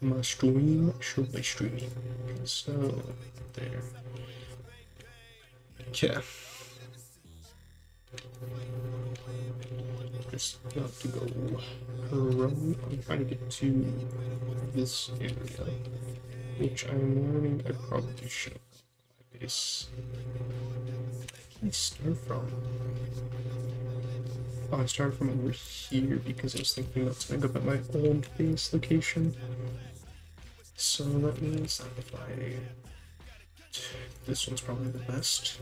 my stream should be streaming. So there. Yeah. Just got to go around. I'm trying to get to this area, which I'm learning I probably should base. Where I start from? I started from over here because I was thinking that's going to go at my old base location. So that means that if I... This one's probably the best.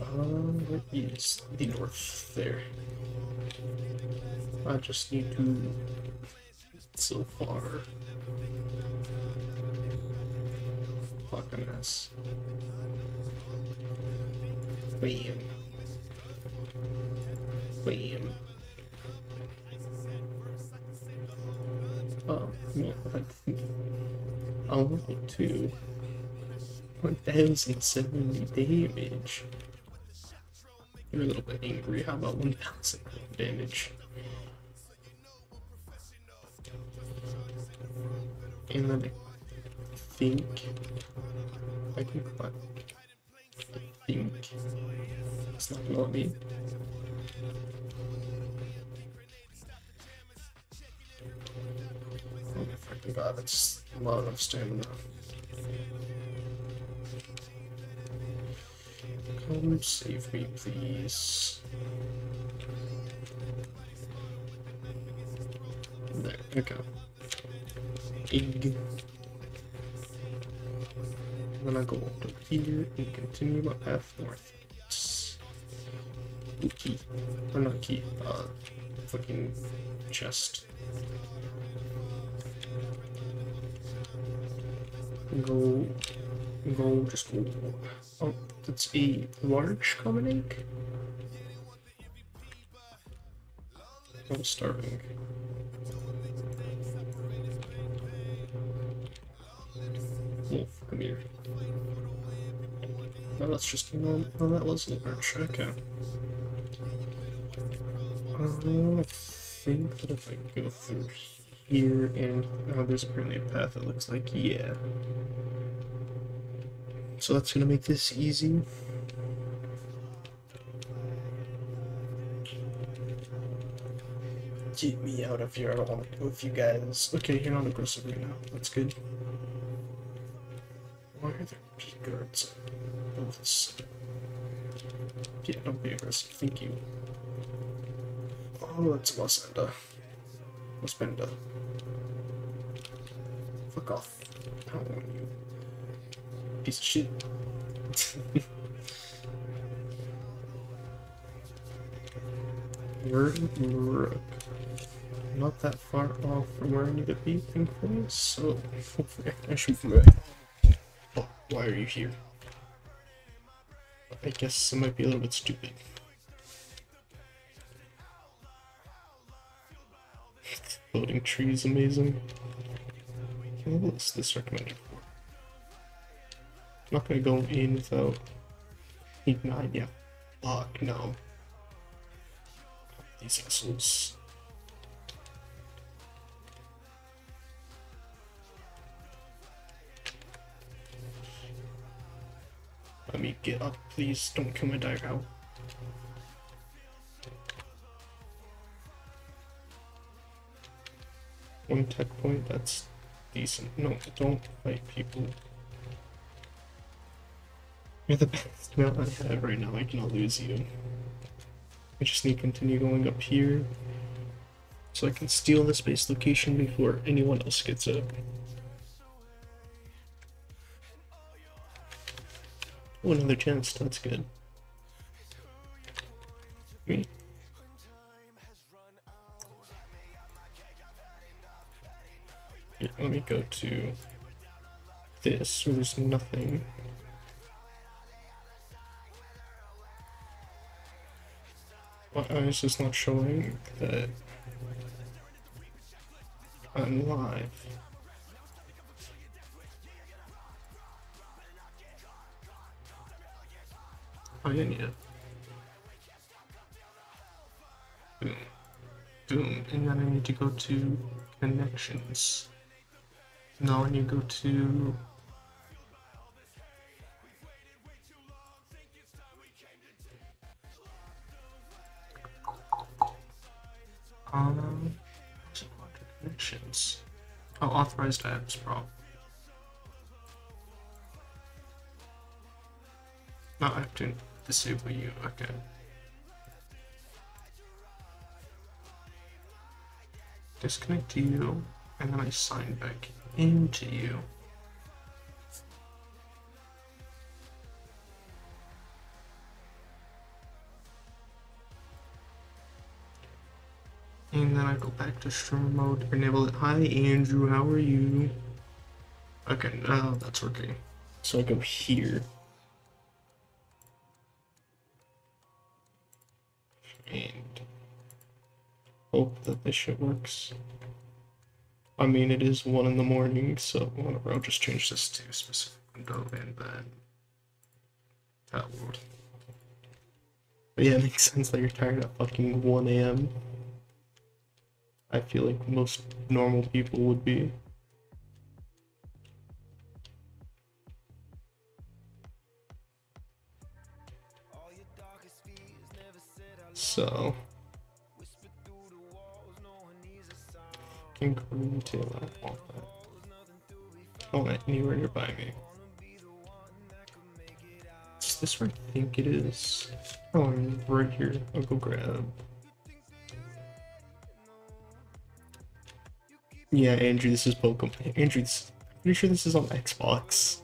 Um, where is the north there? I just need to... So far. Fucking ass. Bam. Bam. Oh, no, I only two. 1070 damage. You're a little bit angry. How about 1000 damage? And then think I can cut. I think it's not me. Oh my fucking god, that's a lot of stamina. Come save me, please. There, okay. Egg. Then I go up here and continue my path north. Ooh, key. Or not key, uh, fucking chest. Go, go, just go. Oh, that's a large common egg? I'm starving. Come here. No, that's just a normal. Oh, that was large. Okay. Uh, I think that if I go through here and oh, there's apparently a path that looks like yeah. So that's gonna make this easy. Get me out of here. I don't want to go with you guys. Okay, you're not aggressive right now. That's good. P guards? Yeah, don't be aggressive. Thank you. Oh, that's Wasenda. Waspenda. Fuck off. I don't want you. Piece of shit. Rook. Not that far off from where I need to be, thankfully, so hopefully I can shoot. Why are you here? I guess it might be a little bit stupid. Floating tree is amazing. What is this recommended for? Not gonna go in without ignite. Yeah, fuck no. These assholes. Let me get up, please. Don't kill my dagger out. One tech point, that's decent. No, don't fight people. You're the best mount I have right now, I cannot lose you. I just need to continue going up here so I can steal this base location before anyone else gets it. Another chance, that's good. Yeah, let me go to this where there's nothing. My eyes is not showing that I'm live. Oh yeah, yeah. Boom. Boom. And then I need to go to connections. Now I need to go to um connections. Oh, authorized apps, bro. No, I have to disable you. Okay. Disconnect you, and then I sign back into you. And then I go back to stream mode, enable it. Hi Andrew, how are you? Okay, now that's working. So I go here. Hope that this shit works. I mean, it is one in the morning, so whatever. I'll just change this to specific window and then that would. But yeah, it makes sense that you're tired at fucking 1 a.m. I feel like most normal people would be. So go into I want that. Oh, I want it anywhere nearby me. Is this where I think it is? Oh, I'm right here. I'll go grab. Yeah, Andrew, this is Pokemon. Andrew, this, pretty sure this is on Xbox.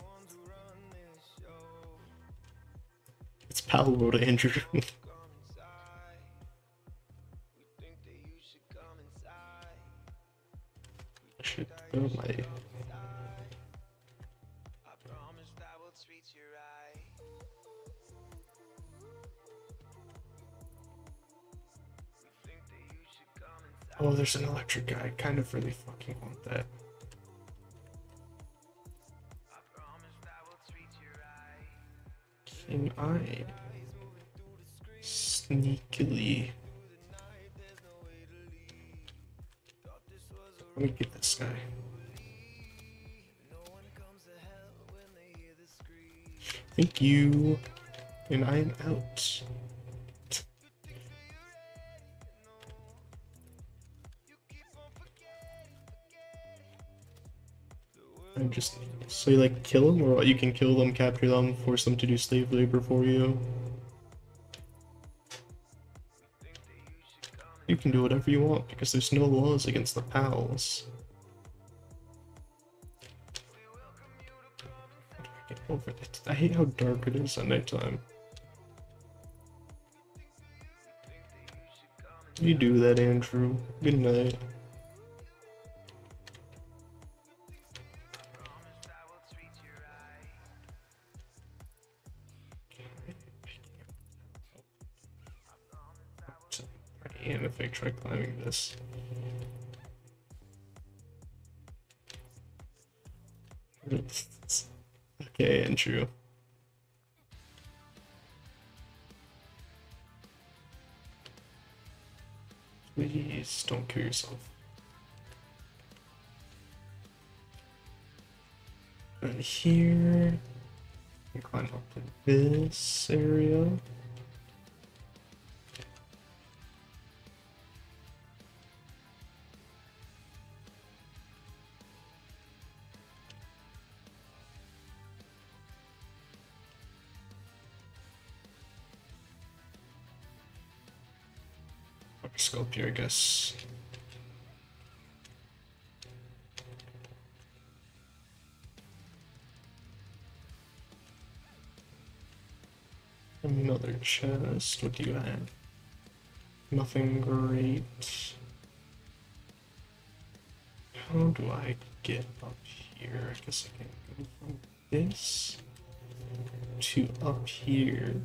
It's Palworld, Andrew. Oh, there's an electric guy. I kind of really fucking want that. Can I sneakily? Let me get this guy. Thank you. And I am out. I just so you like kill them or? You can kill them, capture them, force them to do slave labor for you. You can do whatever you want because there's no laws against the pals. Get over it. I hate how dark it is at nighttime. You do that, Andrew. Good night. Am if I try climbing this. okay, Andrew. Please don't kill yourself. And here, you climb up to this area. Here, I guess. Another chest. What do you have? Nothing great. How do I get up here? I guess I can go from this to up here.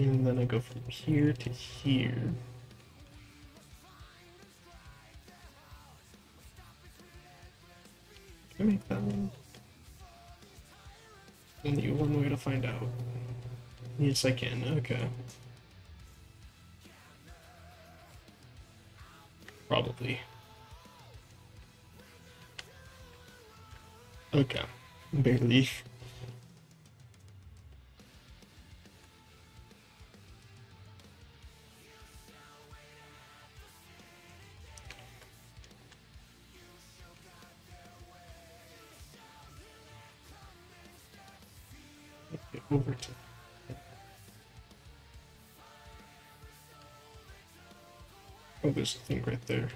And then I go from here to here. Can I make that one? Only one way to find out. Yes, I can. Okay. Probably. Okay. Barely. Over to Oh, there's a thing right there.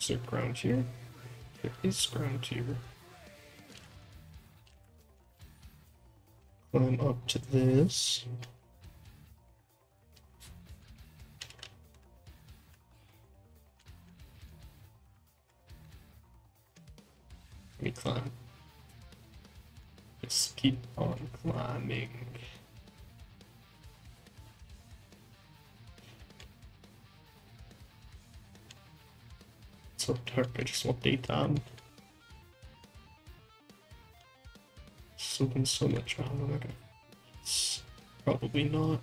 Is there ground here? There is ground here. Climb up to this. Let me climb. Keep on climbing. It's so dark, I just want daytime. Sleeping so much. My god. It's probably not.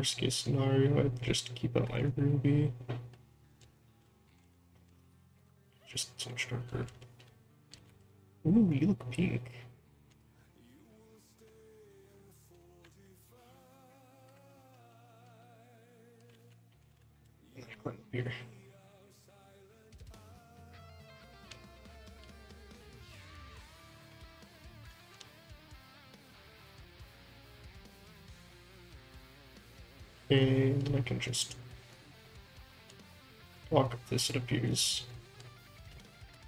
Worst case scenario, I'd just keep out my ruby. Just so much darker. Ooh, you look pink. Here. And I can just walk up this, it appears,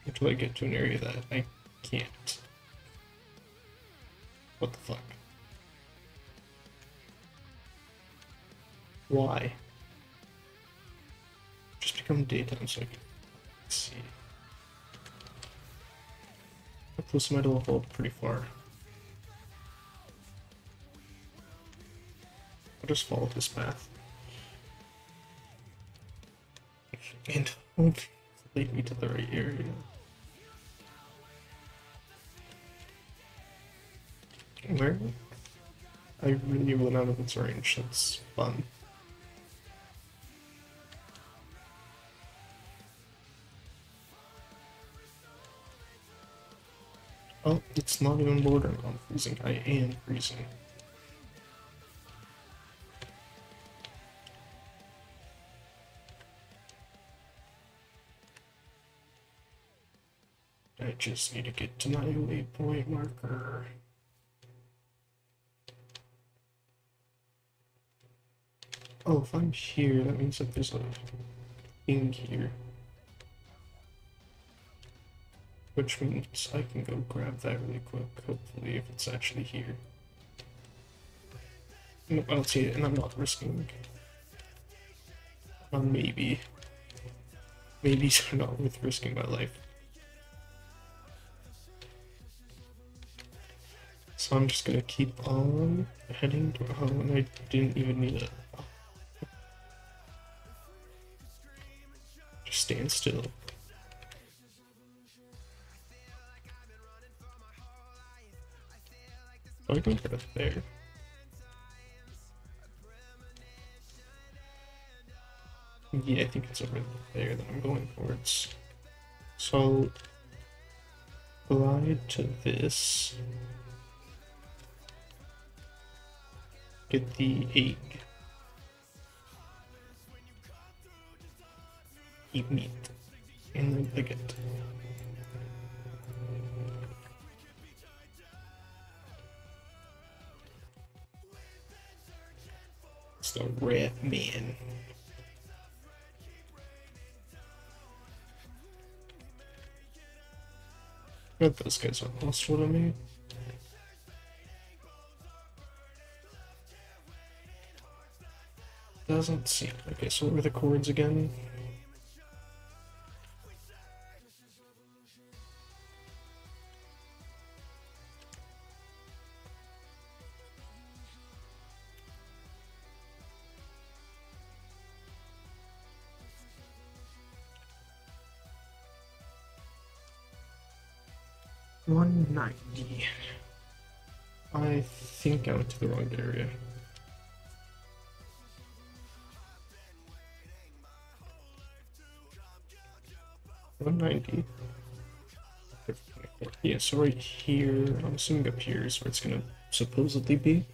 until I get to an area that I can't. What the fuck? Why? Just become daytime so I can see. Am I to level pretty far? Just follow this path. And hopefully lead me to the right area. Where? I really went out of its range. That's fun. Oh, it's not even bordering on freezing. I am freezing. Just need to get to my waypoint marker. Oh, if I'm here, that means that there's a thing here. Which means I can go grab that really quick, hopefully, if it's actually here. I don't see it, and I'm not risking. Maybe. Maybe it's not worth risking my life. So I'm just gonna keep on heading to oh, and I didn't even need it. Just stand still. Oh, I going for there. Yeah, I think it's over there that I'm going towards. So, glide to this. Get the egg. Eat meat. And then pick it. It's the red man. Bet those guys are hostile to me. doesn't seem... Okay, so what were the chords again? One ninety. I think I went to the wrong area. One ninety. Yeah, so right here, I'm assuming up here is where it's gonna supposedly be.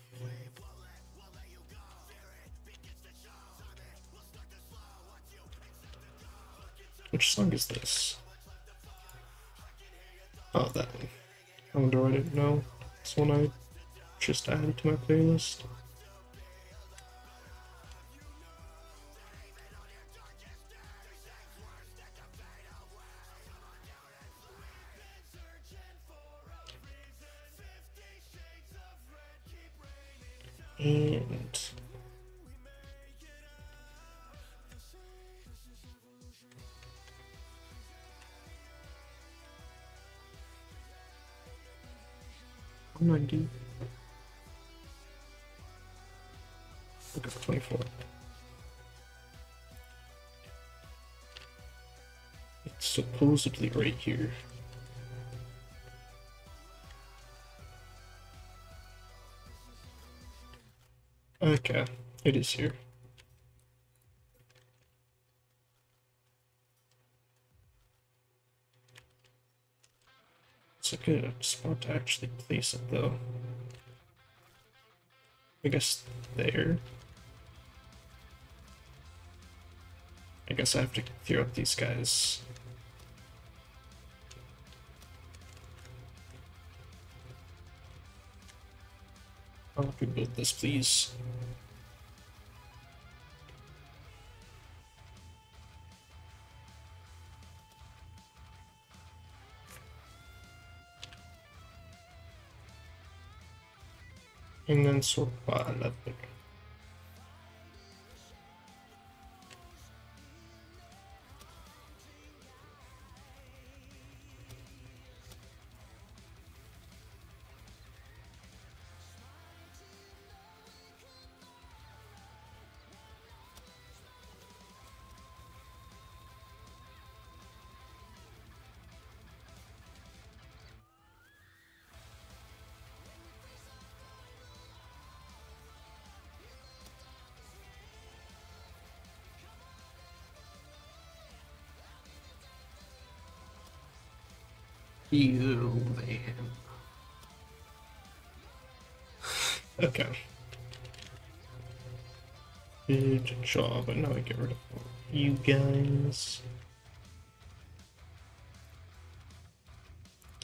Which song is this? Oh, that one. I wonder I didn't know. This one I just added to my playlist. And ninety. Looking for twenty-four. It's supposedly right here. Okay, it is here. It's a good spot to actually place it though. I guess there. I guess I have to clear up these guys. I'll this, please. And then sort by level. You man. okay. Good job, but now I get rid of you guys.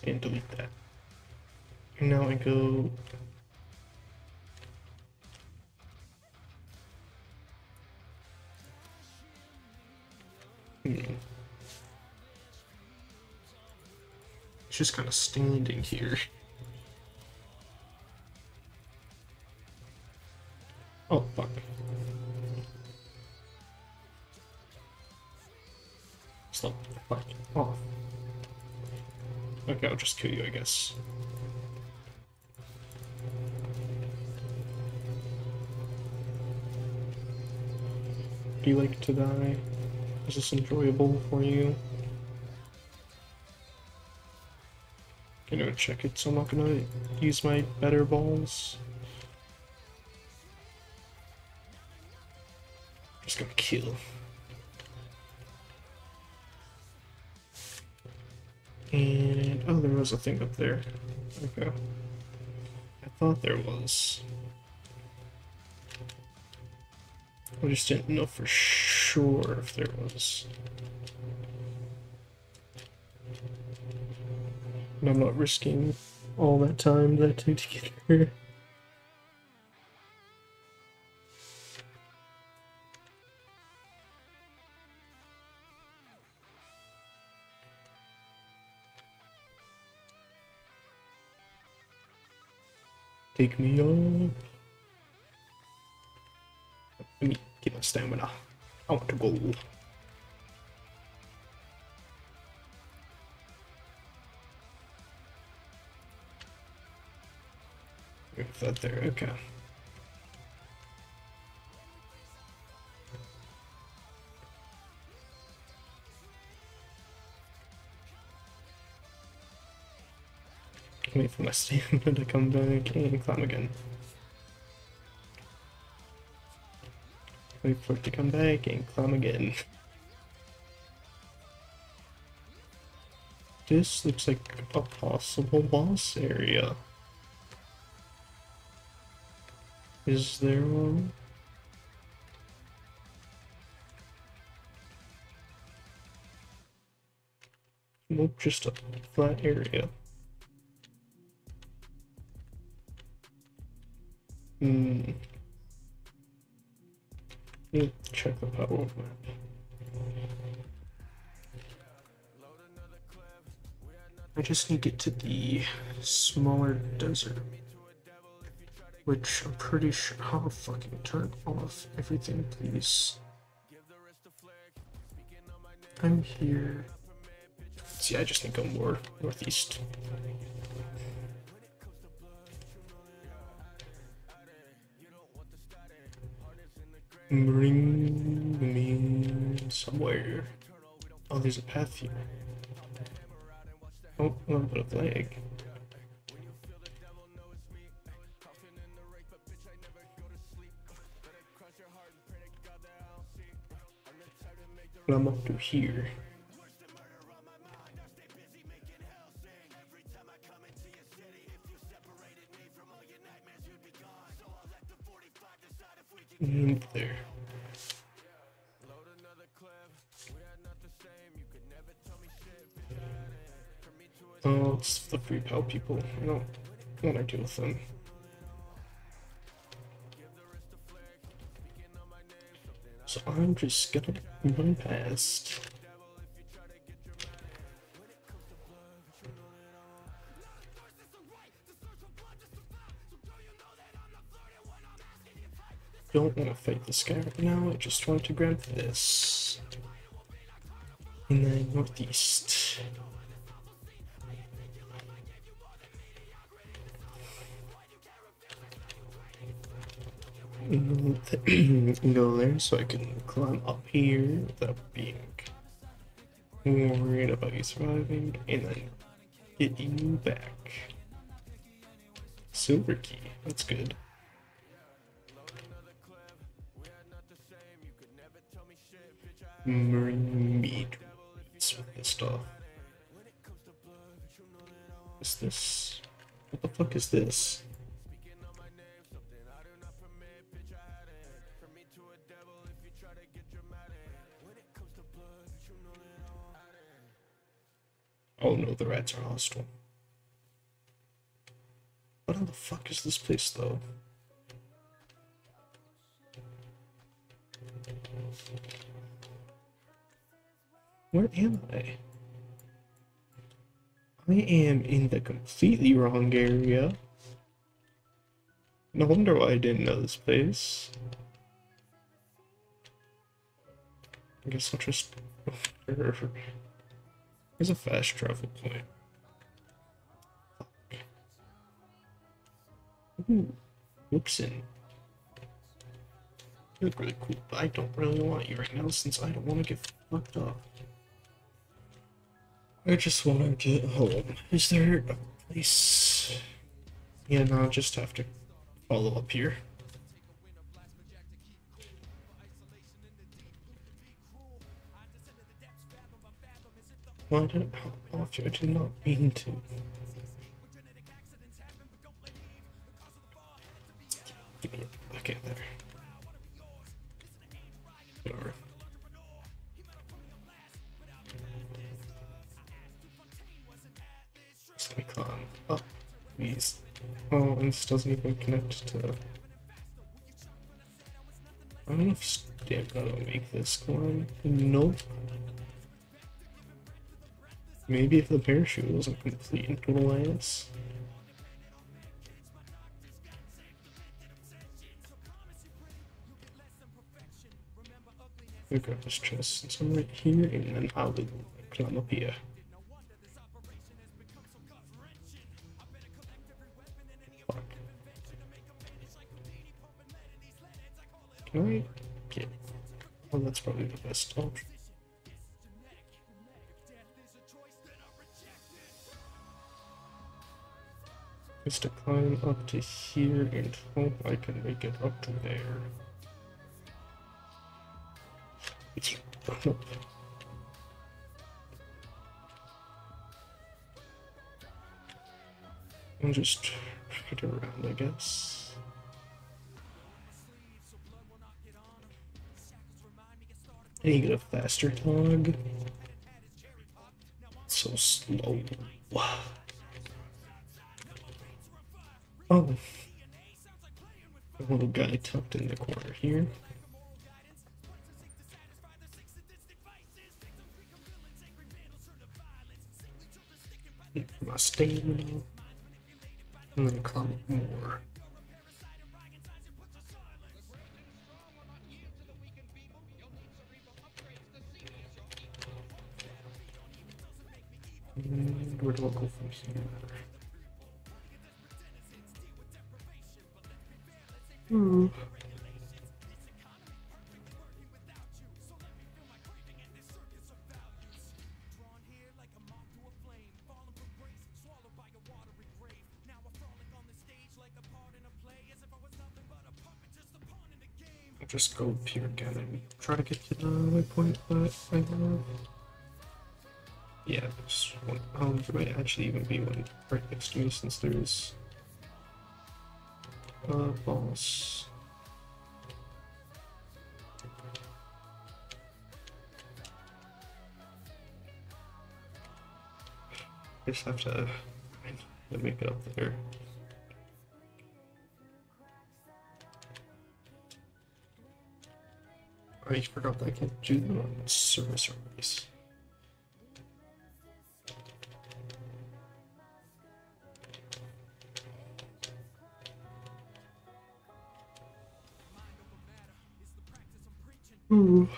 And delete that. And now I go just kind of standing here. Oh, fuck. Stop. Fuck off. Okay, I'll just kill you, I guess. Do you like to die? Is this enjoyable for you? Gonna check it, so I'm not gonna use my better balls. just gonna kill. And oh, there was a thing up there. Okay. I thought there was. I just didn't know for sure if there was. And I'm not risking all that time that I took to get here. Take me up. Let me get my stamina. I want to go. That there, okay. Wait for my stamina to come back and climb again. Wait for it to come back and climb again. This looks like a possible boss area. Is there one? Nope, just a flat area. Hmm. Let check the power map. I just need to get to the smaller desert. Which I'm pretty sure. How fucking turn off everything, please? I'm here. See, I just need to go more northeast. Bring me somewhere. Oh, there's a path here. Oh, a little bit of lag. I'm up to here. And there. Oh, it's the free pal people. I don't want to deal with them. So I'm just gonna run past. Don't want to fight this guy right now, I just want to grab this. And then northeast. Go there so I can climb up here without being worried about you surviving and then get you back. Silver key, that's good. Marine meat. Stuff? What's this? What the fuck is this? Oh no, the rats are hostile. What the fuck is this place though? Where am I? I am in the completely wrong area. No wonder why I didn't know this place. I guess I'll just... There's a fast travel point. Ooh, Wookson. You look really cool, but I don't really want you right now since I don't want to get fucked up. I just want to get home. Is there a place? Yeah, no, I'll just have to follow up here. Why did it pop off you? I did not mean to. Give me a okay there. Oh, this doesn't even connect to. I don't know if stamina will make this climb. Nope. Maybe if the parachute wasn't complete and total ass. I'll grab this chest since right here, and then I'll climb up here. Can I get... Oh, that's probably the best option. Is to climb up to here and hope I can make it up to there. I'll just head around, I guess. I need a faster dog. So slow. Oh. A little guy tucked in the corner here. My stamina. I'm gonna climb more. And where do I go from here? Hmm. Just go up here again and try to get to the waypoint that I have. Yeah, there's one. Oh, there might actually even be one right next to me since there's boss. Just have to make it up there. I forgot that I can't do them on service race. Ooh.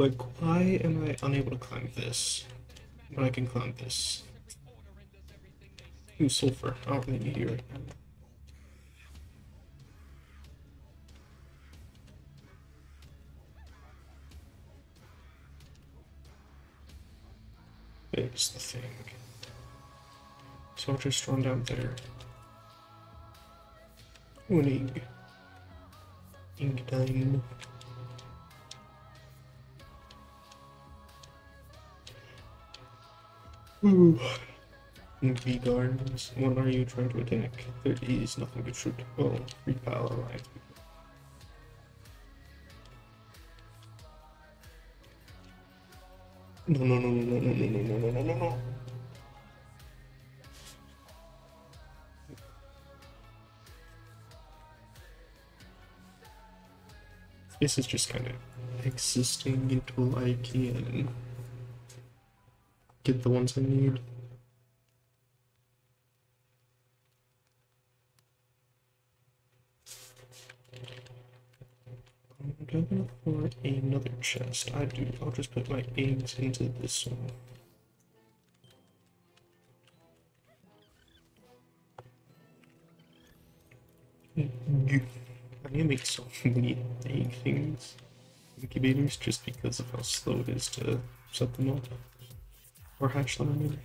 Like, why am I unable to climb this when I can climb this? Ooh, sulfur. I don't really need you right now. It's the thing. So I'll just run down there. Ooh, an egg. Ingdine. Ooh. V gardens. What are you trying to attack? There is nothing to shoot. Oh, lines. No, no, no, no, no, no, no, no, no, no, no, no. This is just kind of existing until I can get the ones I need. looking for another chest. I do. I'll just put my eggs into this one. I need to make so many egg things, incubators, just because of how slow it is to set them up. Or hatch them.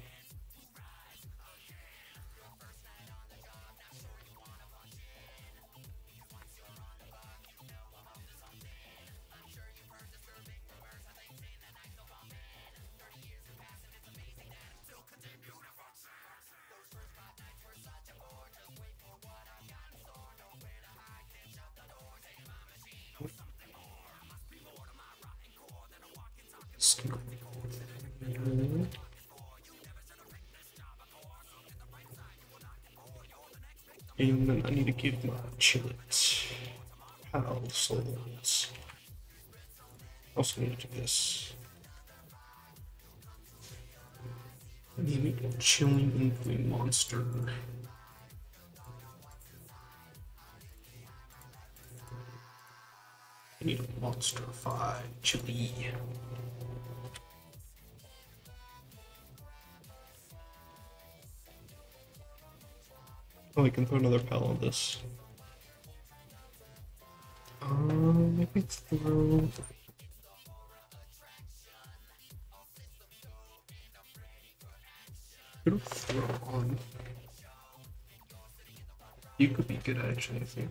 Give my chillets pal souls. Also need to do this. Maybe a chilling inkling monster. I need a monster five chili. Oh, we can throw another pal on this. Um, maybe throw. Could throw on. You could be good actually, I think.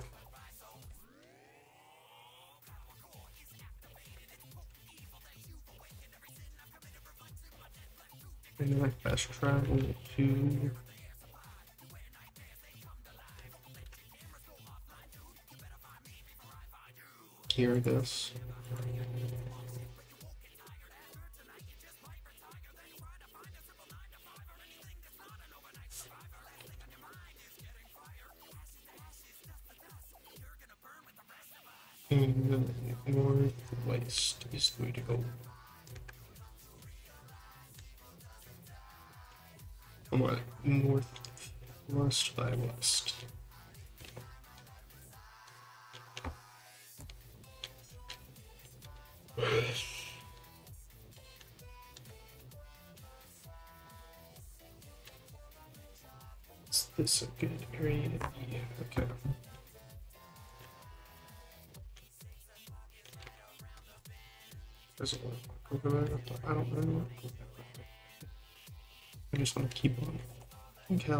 And then I fast travel to hear this. And northwest is the way to go. Come on, north west by west. Is this a good area? Yeah, okay. Does it work? I don't know. I just want to keep on. Think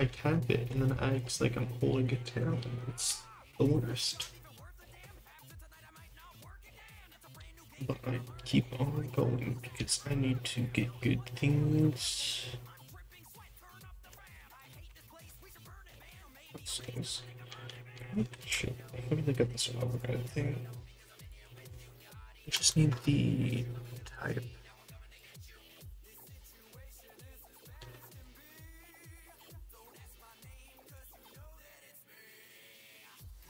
I tap it and then it acts like I'm holding it down. It's the worst. But I keep on going because I need to get good things. What's this? Shit, maybe they got this override thing. I just need the type.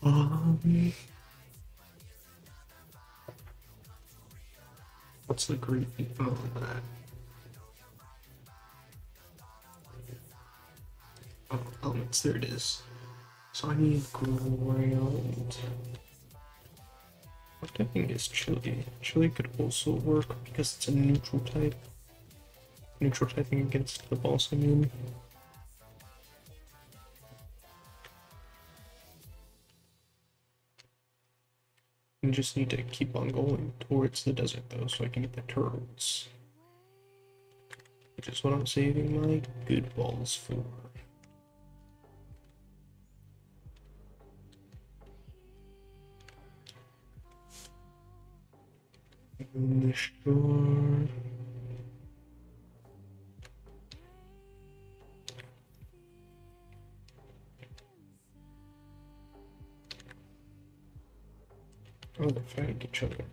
Um, what's the great info on that? Oh, oh elements, there it is. So I need ground. What typing is chili? Chili could also work because it's a neutral type. Neutral typing against the boss I just need to keep on going towards the desert though so I can get the turtles. Which is what I'm saving my good balls for. The shore. Oh, they're fighting each other.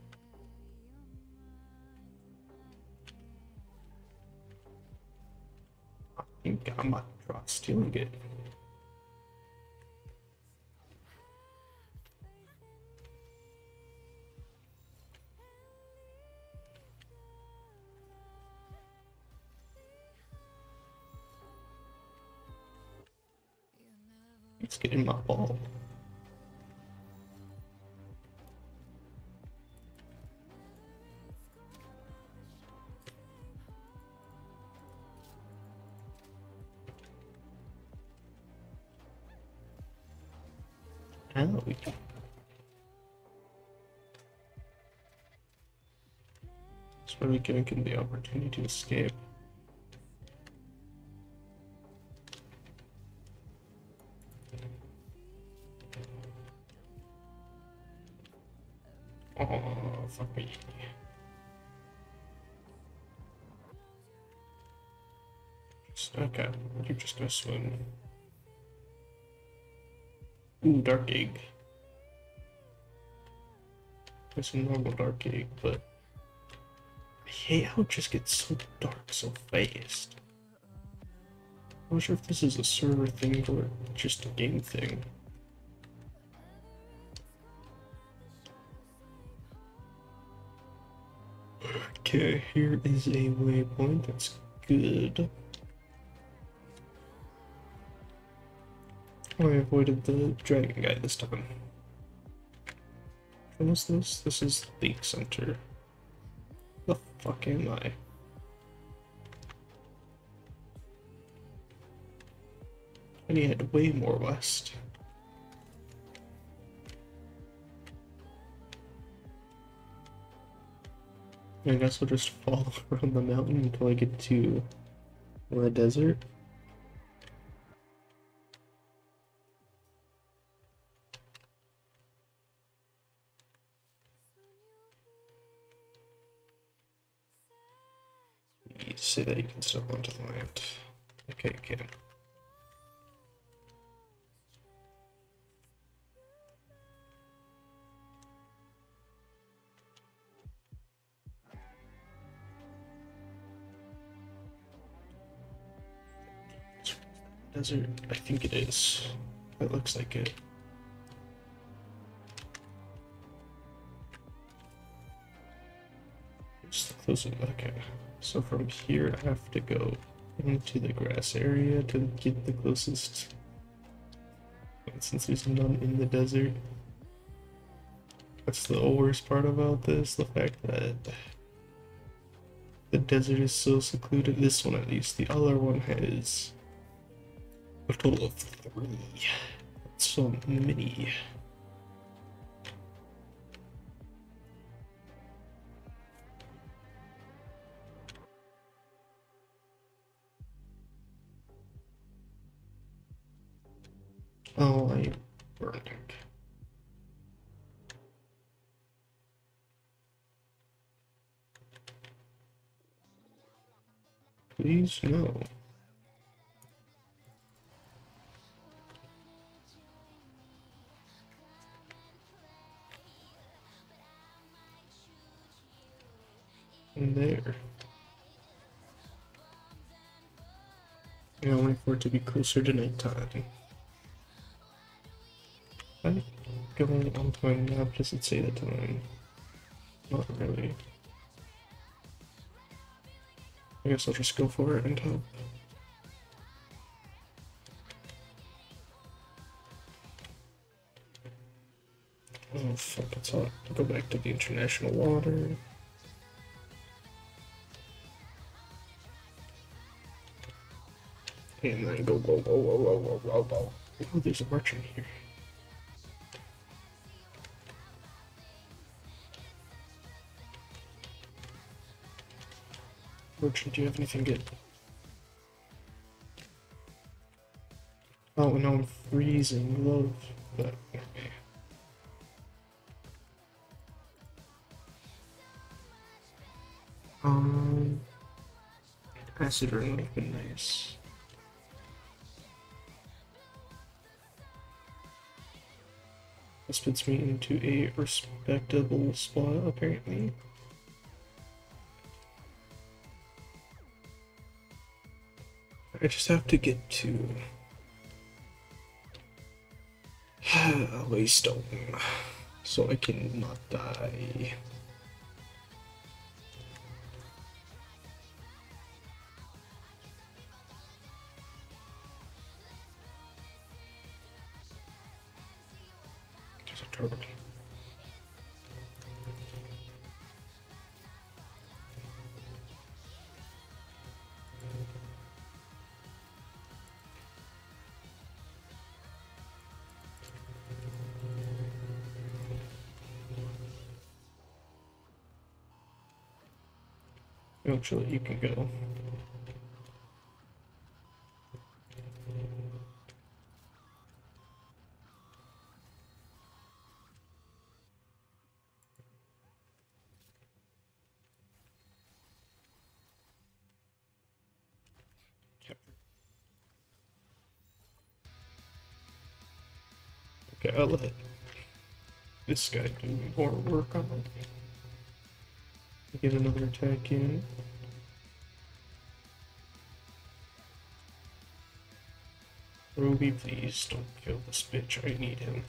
I think I might try stealing it. It's getting my ball. Giving him the opportunity to escape. Oh, fuck me. Okay, you're just gonna swim. Ooh, dark egg. It's a normal dark egg, but how just gets so dark so fast. I'm not sure if this is a server thing or just a game thing. Okay, here is a waypoint. That's good. Oh, I avoided the dragon guy this time. What was this? This is Lake Center. The fuck am I? And he had way more west. I guess I'll just follow around the mountain until I get to the desert. Say that you can step onto the land. Okay, you can. Desert, I think it is. It looks like it. The closest. Okay, so from here I have to go into the grass area to get the closest. Since there's none in the desert, that's the worst part about this. The fact that the desert is so secluded. This one at least. The other one has a total of three. That's so many. Oh, I burning. Please no. And there. And wait for it to be closer to nighttime. Going onto my map does it say the time? Not really. I guess I'll just go for it and hope. Oh fuck, it's hot. Go back to the international water. And then go, go, go, go, go, go, go, go. Oh, there's a merchant here. Merchant, do you have anything good? Oh, no, I'm freezing. Love that. Okay. Um, acid rain would have been nice. This puts me into a respectable spot, apparently. I just have to get to Waystone um, so I can not die. Actually, you can go. Okay, I'll let this guy do more work on it. Get another attack in. Ruby, please don't kill this bitch. I need him.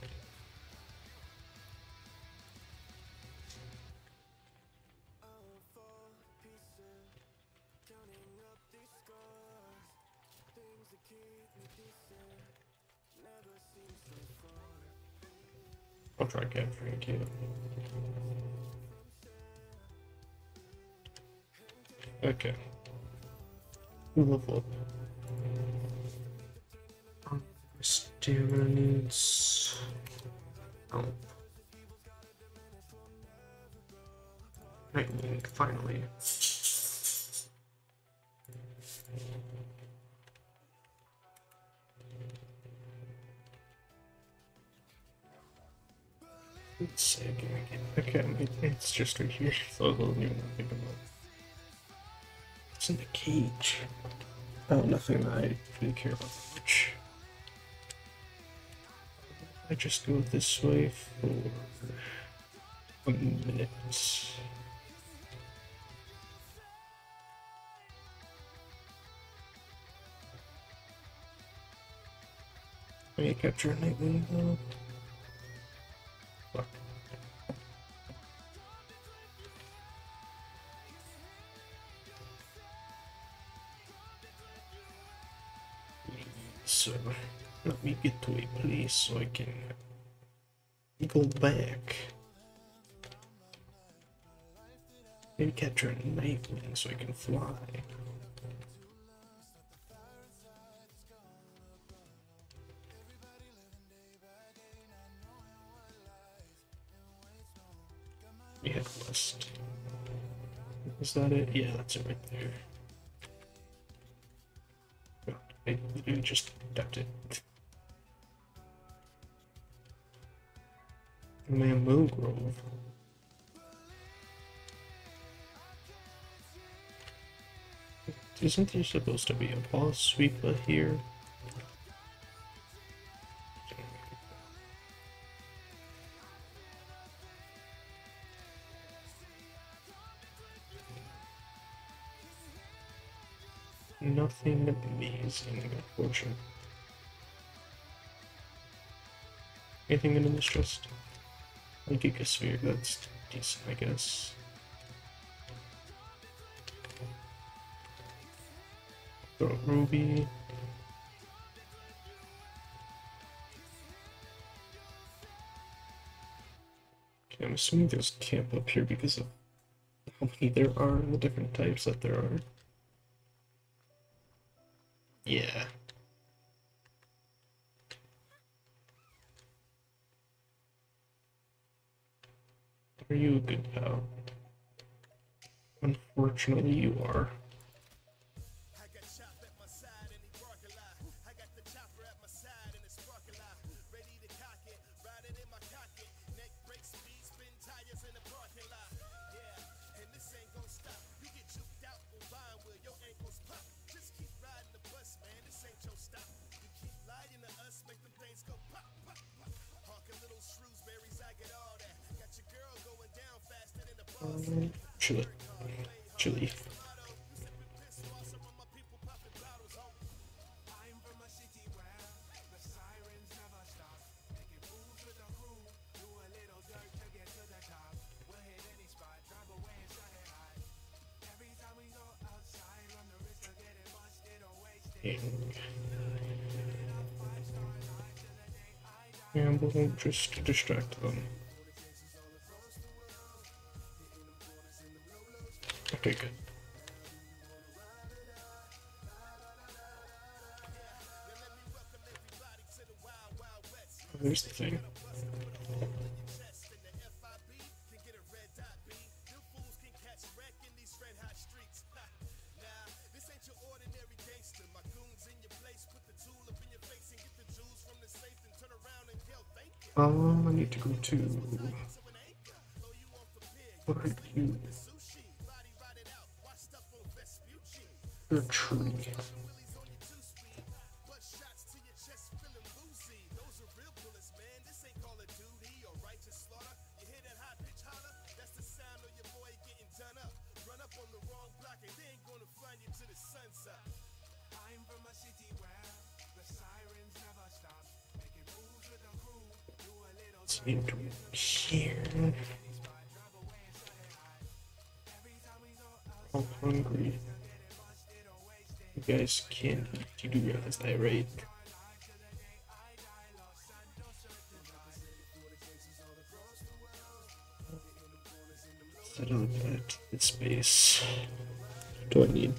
I'll try capturing you. Okay. Level up. Stamina needs. Oh. Nitewing, finally. Let's see again. Okay, it's just right here, so I don't even think about it. What's in the cage? Oh, nothing I really care about much. I just go this way for a minute. May I capture Nitewing though? Me get to a place so I can go back. Maybe catch a Nitewing so I can fly. We have west. Is that it? Yeah, that's it right there. I just tapped it. Mammoo Grove. Isn't there supposed to be a boss sweeper here? Nothing amazing, unfortunately. Anything in this chest? A gigasphere, that's decent, I guess. Throw ruby. Okay, I'm assuming there's camp up here because of how many there are and the different types that there are. Yeah. Are you a good pal? Unfortunately, you are. Chili. Chili. Gamble uh, just to distract them. Okay, good. There's the thing. Um, I need to go to. What are you? Your tree. Here. I'm hungry. Guys can. You do realize that, right? Set up at the space. What do I need?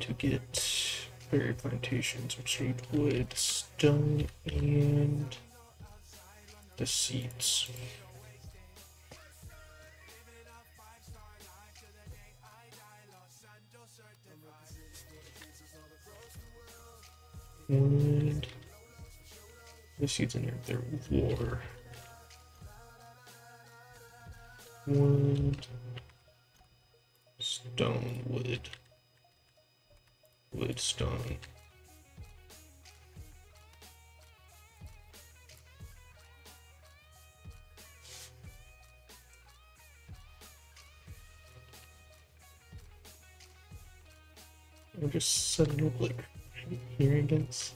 To get berry plantations, which need wood, stone, and the seeds. And the seeds in there, they're war. Wood, stone, wood, wood, stone. I'm just setting up like here, I guess.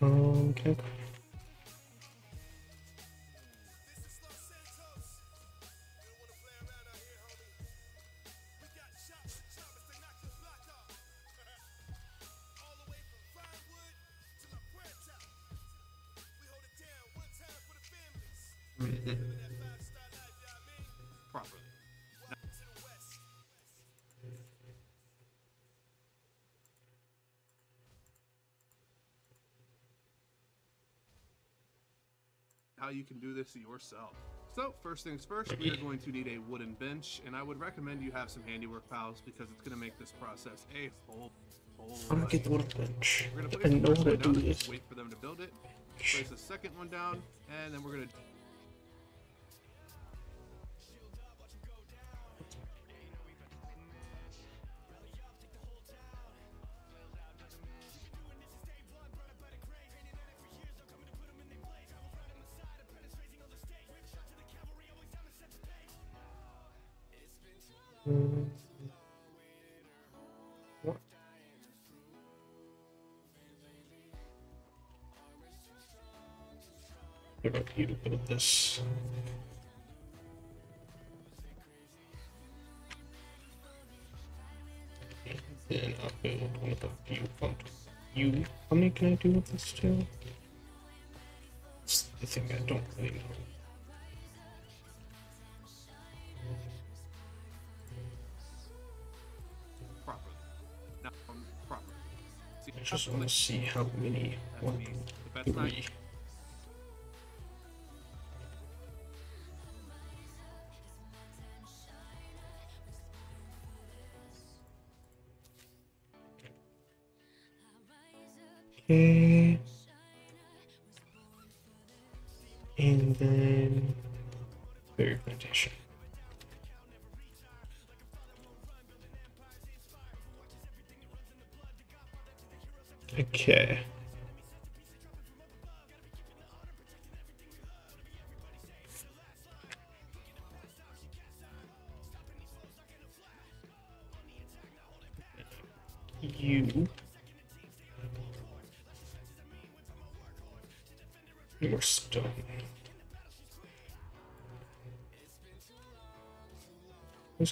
Um, okay. Properly. Welcome to the West. How you can do this yourself. So first things first, we are going to need a wooden bench, and I would recommend you have some handiwork pals because it's going to make this process a whole, whole. I'm gonna lot get the wooden bench. We're gonna place the know first how to one do this. wait for them to build it. Place the second one down, and then we're gonna. Mm. About you to build this? And then I'll build one of the few pump. You, how many can I do with this too? It's the thing I don't really know. properly. Now, properly. I just want to see how many. One, means the best time. three.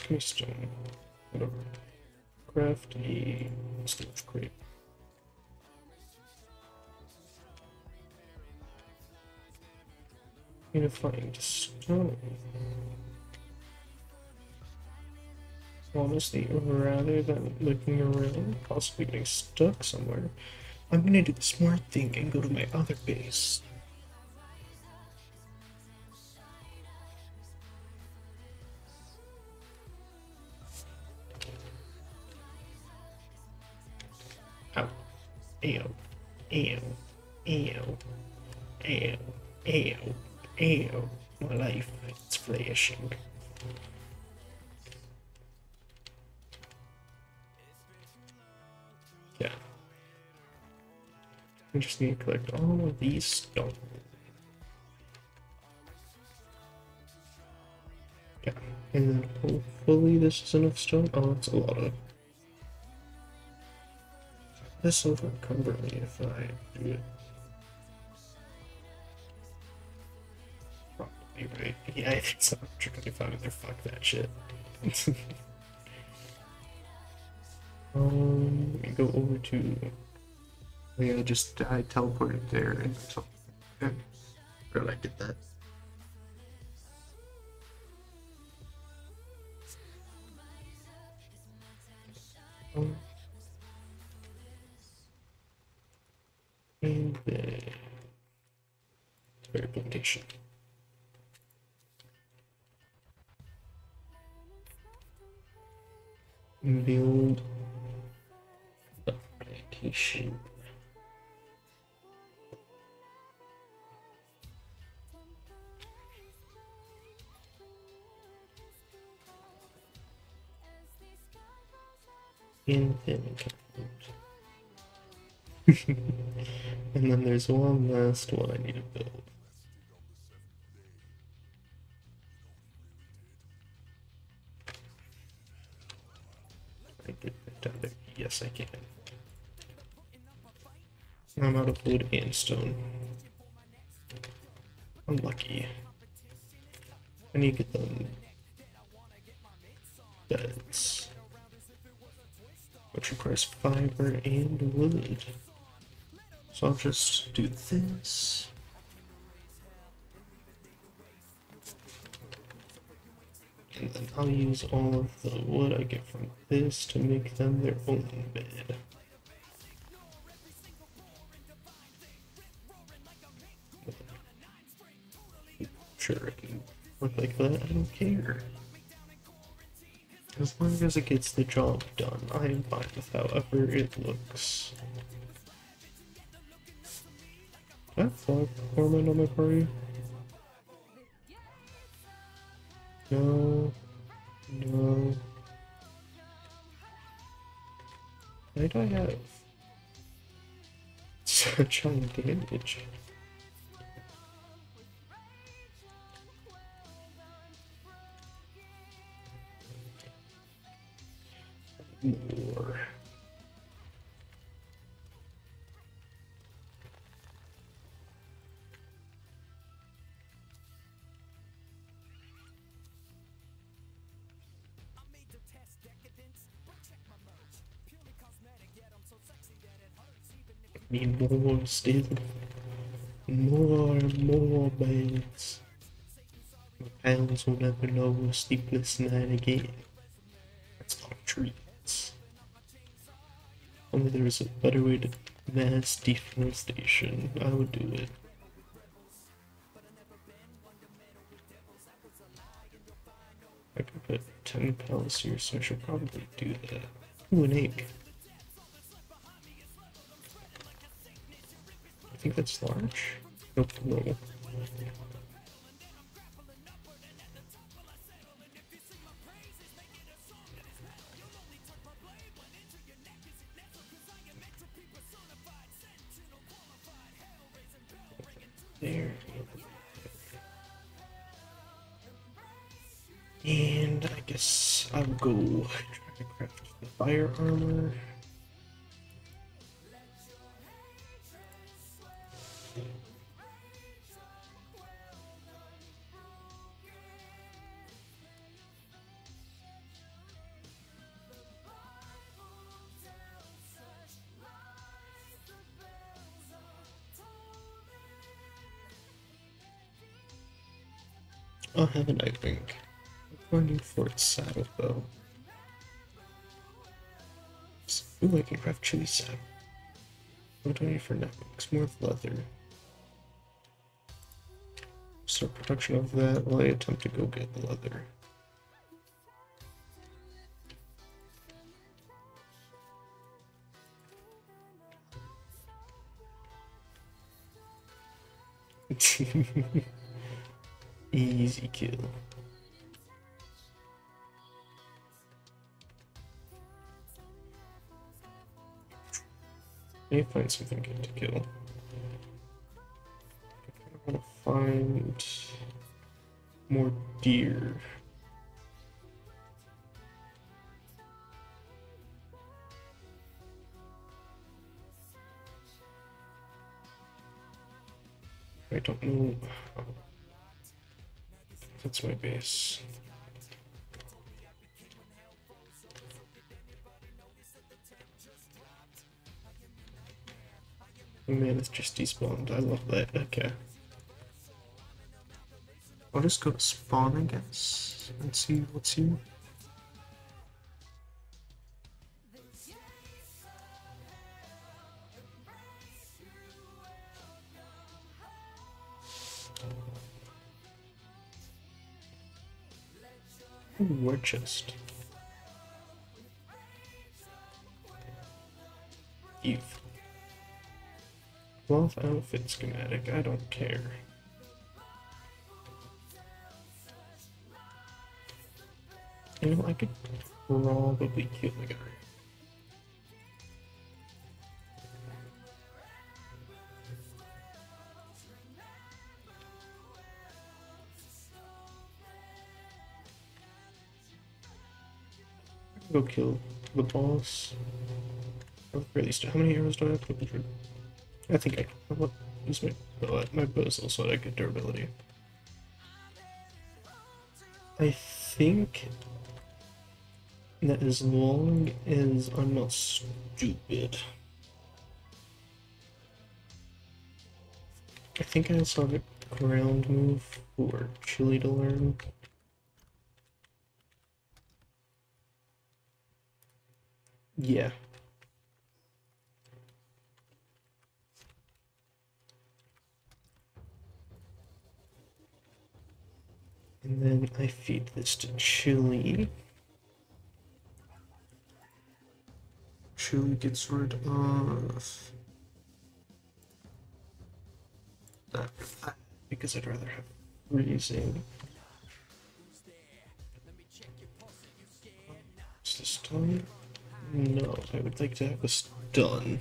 Stone. Whatever. Craft a stove crate. Unifying stone. Honestly, rather than looking around, possibly getting stuck somewhere, I'm gonna do the smart thing and go to my other base. It's flashing. Yeah. I just need to collect all of these stone. Yeah, and then hopefully this is enough stone. Oh, it's a lot of. This will encumber me if I do it. Yeah, I think so. Trickery found it there. Fuck that shit. um, go over to. Oh, Yeah, just I teleported there and so. Yeah. Forgot I did that. Um, and then berry plantation. Build the. And then and then there's one last one I need to build. Yes, I can. I'm out of wood and stone. Unlucky. I need to get them beds which requires fiber and wood. So I'll just do this. And then I'll use all of the wood I get from this to make them their own bed. Sure, it can look like that, I don't care. As long as it gets the job done, I am fine with however it looks. Do I have on my party? No. No. Why do I have such high damage? more. Need more still. More, more beds. My pounds will never know a sleepless night again. That's all treats. Only there is a better way to mass deforestation. I would do it. I could put 10 pellets here, so I should probably do that. Ooh, an egg. Think that's large. Nope, no. There. And I guess I'll go try to craft the fire armor. I'll have a Nitewing. I'm going for its saddle though. Ooh, I can craft chili saddle. What do I need for next? More leather. Start production of that while I attempt to go get the leather. Easy kill. Let me find something good to kill. I want to find more deer. I don't know. That's my base. Oh man, it's just despawned. I love that. Okay. I'll just go to spawn, I guess, and see what's here. War chest. Eve. Cloth outfit schematic, I don't care. You know, I could probably kill the guy. Go kill the boss. Or at how many arrows do I have? 200. I think I can what, use my bow. My bow is also at good durability. I think that as long as I'm not stupid. I think I also have a ground move for Chili to learn. Yeah. And then I feed this to Chili. Chili gets rid of that because I'd rather have freezing. Is this done? No, I would like to have this done.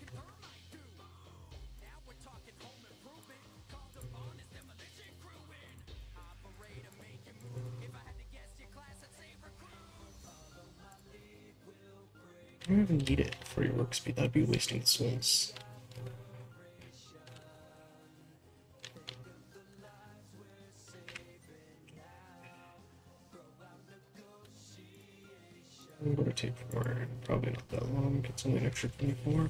I don't even need it for your work speed, that'd be wasting souls. I'm gonna take four, probably not that long, get something extra 24.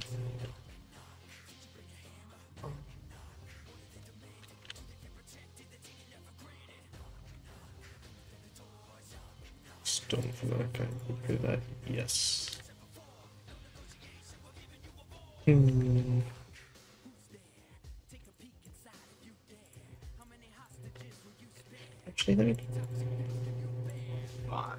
Stone for that, I repair that? Yes. Actually. Bye.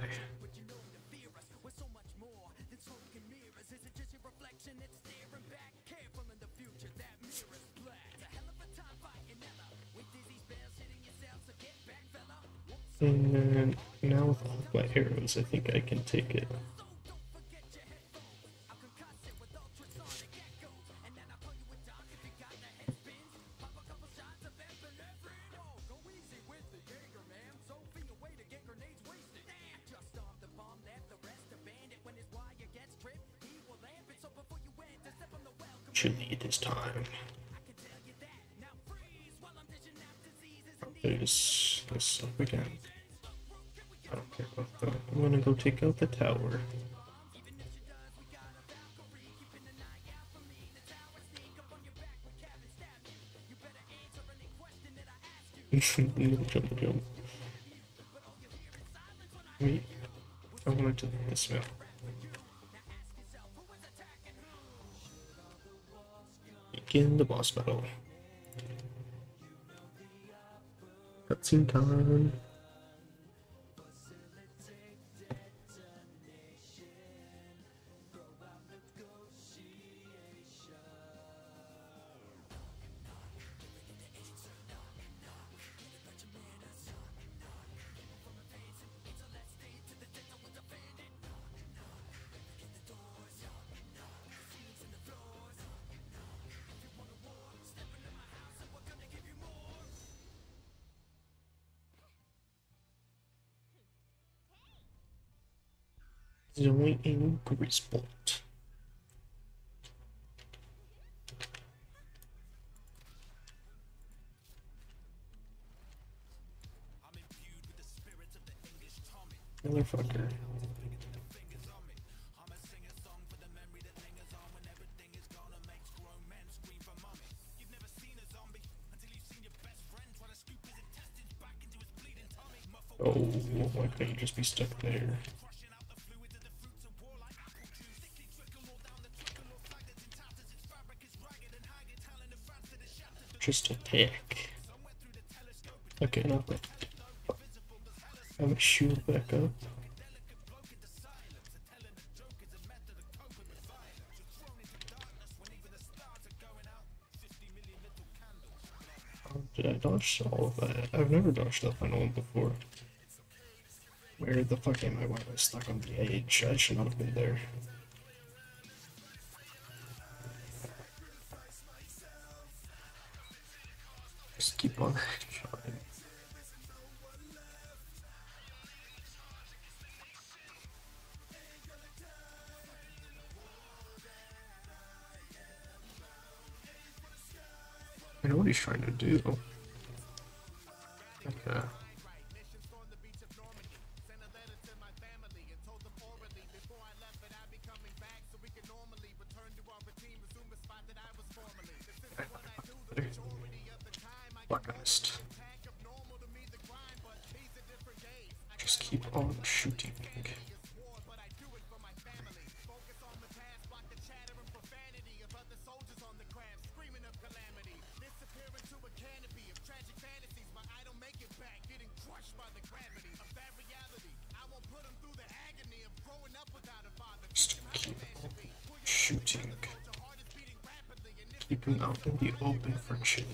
And now with all my arrows, I think I can take it. Chili, it is time. There's this up again. I don't care about that. I'm gonna go take out the tower. jump, jump. Wait, I wanted to dismount. Begin the boss battle. Cutscene time. Zoe and um um Grizzbolt. Motherfucker. Oh, why couldn't you just be stuck there? Just attack. Okay, bad. I'm gonna shoot back up. Did I dodge all of that? I've never dodged that final one before. Where the fuck am I? Why am I stuck on the edge? I should not have been there. I know what he's trying to do. Keep on shooting. Just keep on shooting. Keep him out in the open for Chili.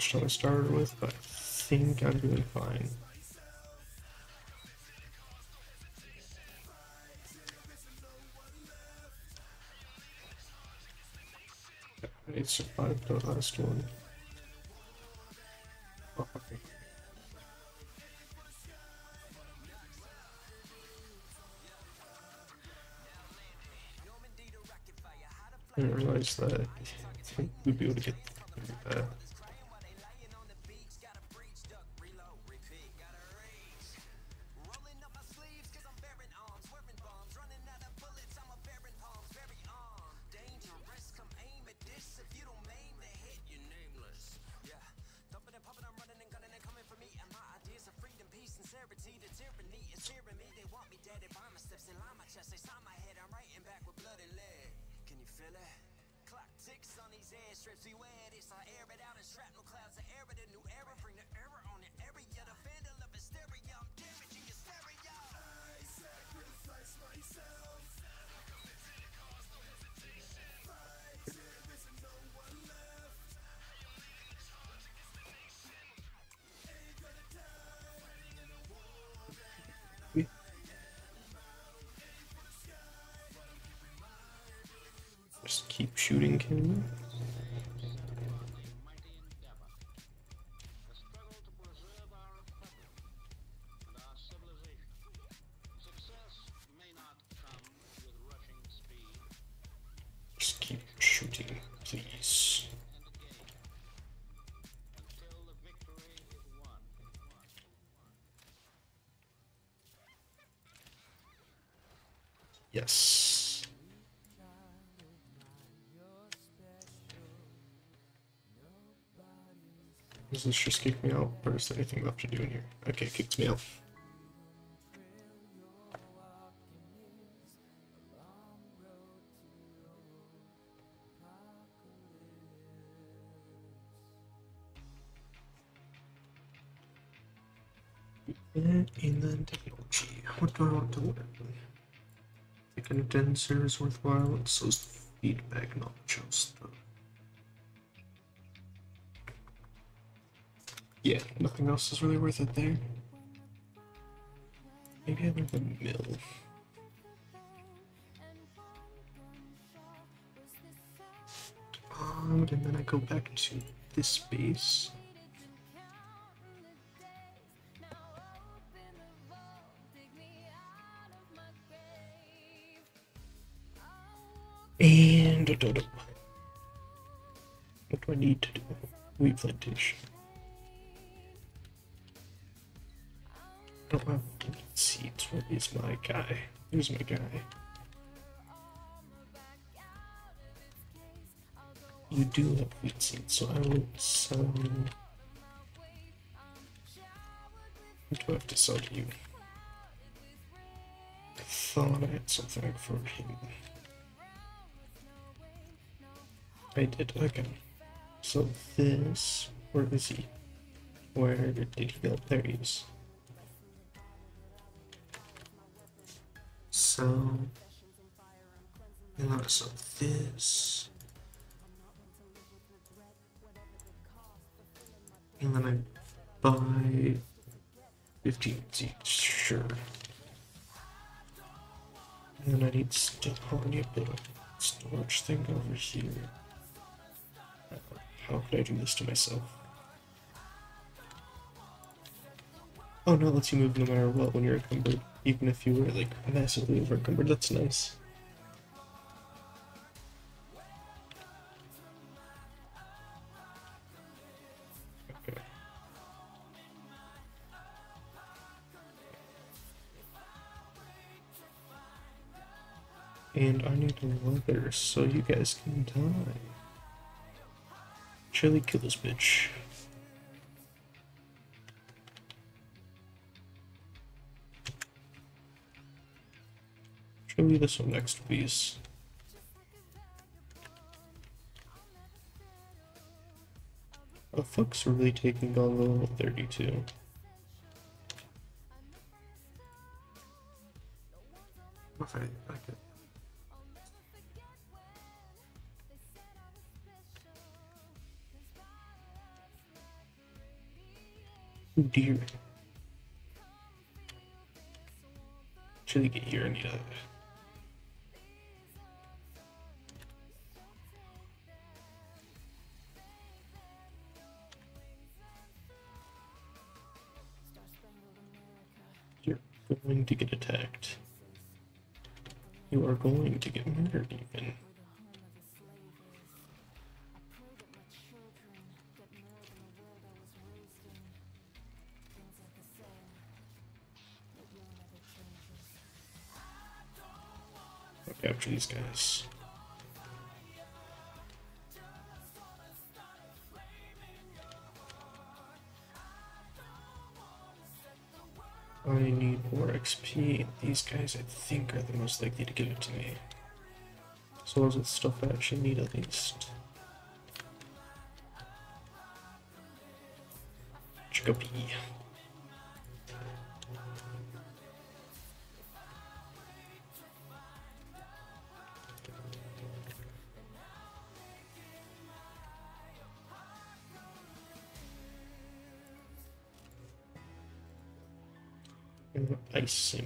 I started with, but I think I'm doing fine. I survived the last one. Okay. I didn't realize that we'd be able to get that. Does this just kick me out, or is there anything left to do in here? Okay, it kicked me out. The technology, what do I want to learn? The condenser is worthwhile, and so is the feedback knowledge of stuff. Yeah, nothing else is really worth it there. Maybe I learn the mill. Um, and then I go back to this base. And what do I need to do? Wheat plantation. Don't have seeds. Where is my guy? Who's my guy? You do have wheat seeds, so I will sell. What do I have to sell to you? I thought I had something for him. I did, okay. So this, where is he? Where did he go? There he is. So, and then so this, and then I buy 15 seeds, sure. And then I need to need a bit storage thing over here. How could I do this to myself? Oh no, it lets you move no matter what when you're encumbered, even if you were like massively overencumbered. That's nice. And I need leather so you guys can die. Chili kill this bitch. Show me this one next, please. Oh, fuck's really taking on the level 32. If I, I. Oh dear. Should I get here? I need a. going to get attacked. You are going to get murdered, even. I'll capture these guys. I need more XP. These guys, I think, are the most likely to give it to me. So those are the stuff I actually need at least. face.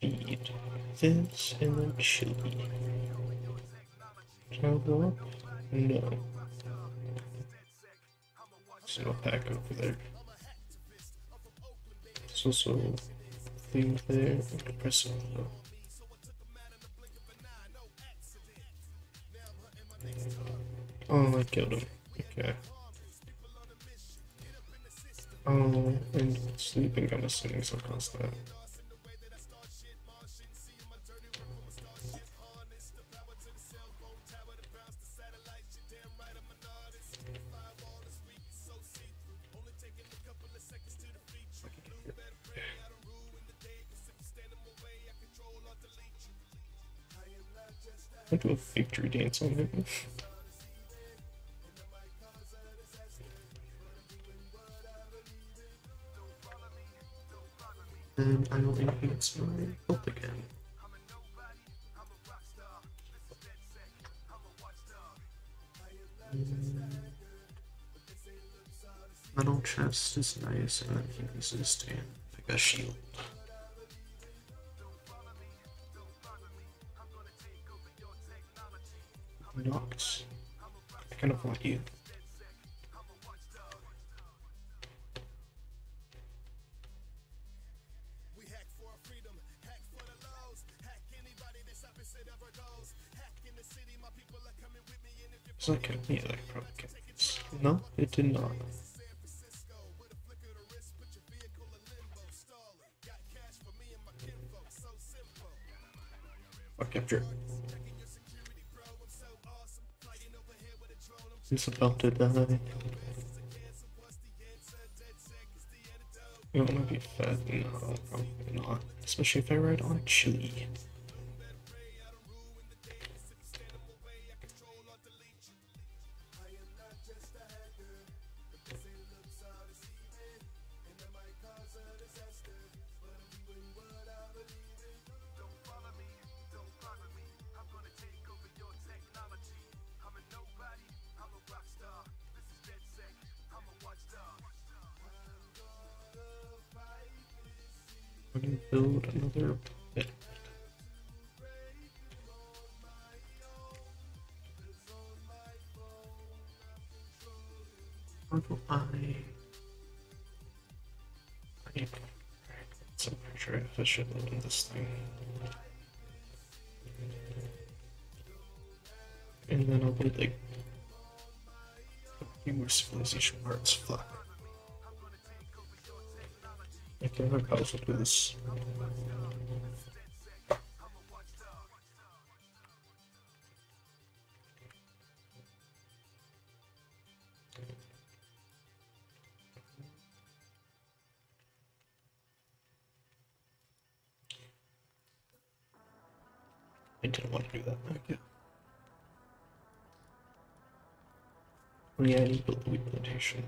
Feed this and then chili. Can I go up? No. No pack over there. There's also a thing there. Press it. Oh, I killed him. Okay. Oh, and sleeping, assuming, so cost that. On him. And I will enhance my health again. Um, Metal chest is nice, and then he resist and like a shield. In the city, my people are coming with me, like. No, it did not. Francisco, with set about to die. You want to be fed? No, probably not. Especially if I ride on chili. I should in this thing. And then I'll build like a few more civilization parts. Fuck. Okay, my pals will do this. I didn't want to do that. Okay. Oh yeah, I need to build plantation.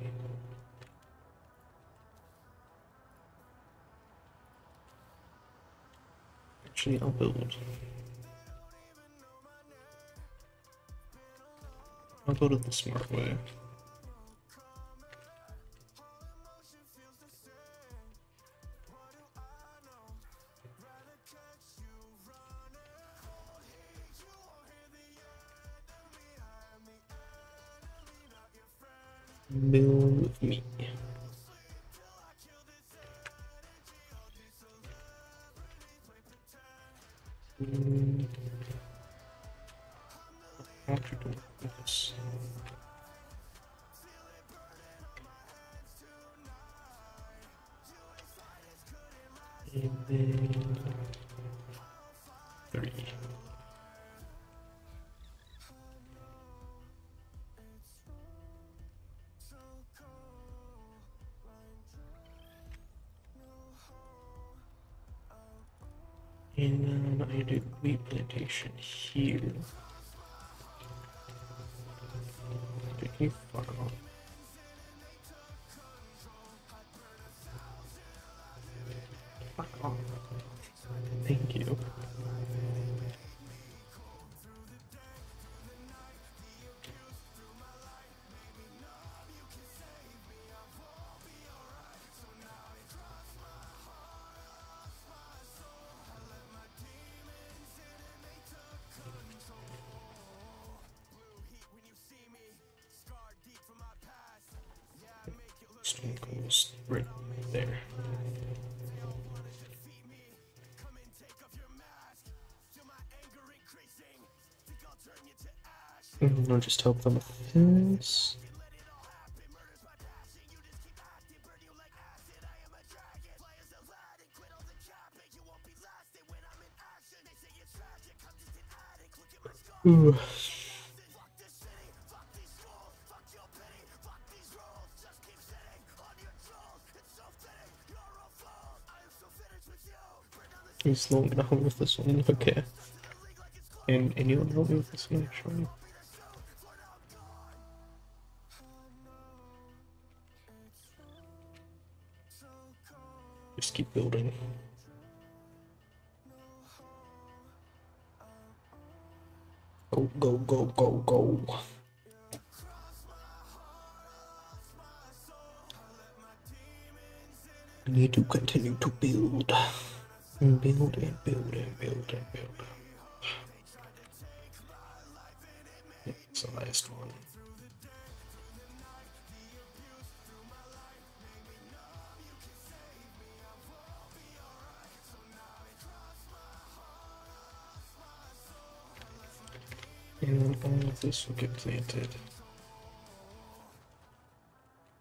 Actually, I'll build. I'll go to the smart way. Plantation here. Mm-hmm. I'll just help them with this. Ooh. He's gonna help with this one, okay. And anyone help me with this one actually? Keep building. Go, go, go, go, go. I need to continue to build. And build and build and build and build. It's the last one. And all of this will get planted.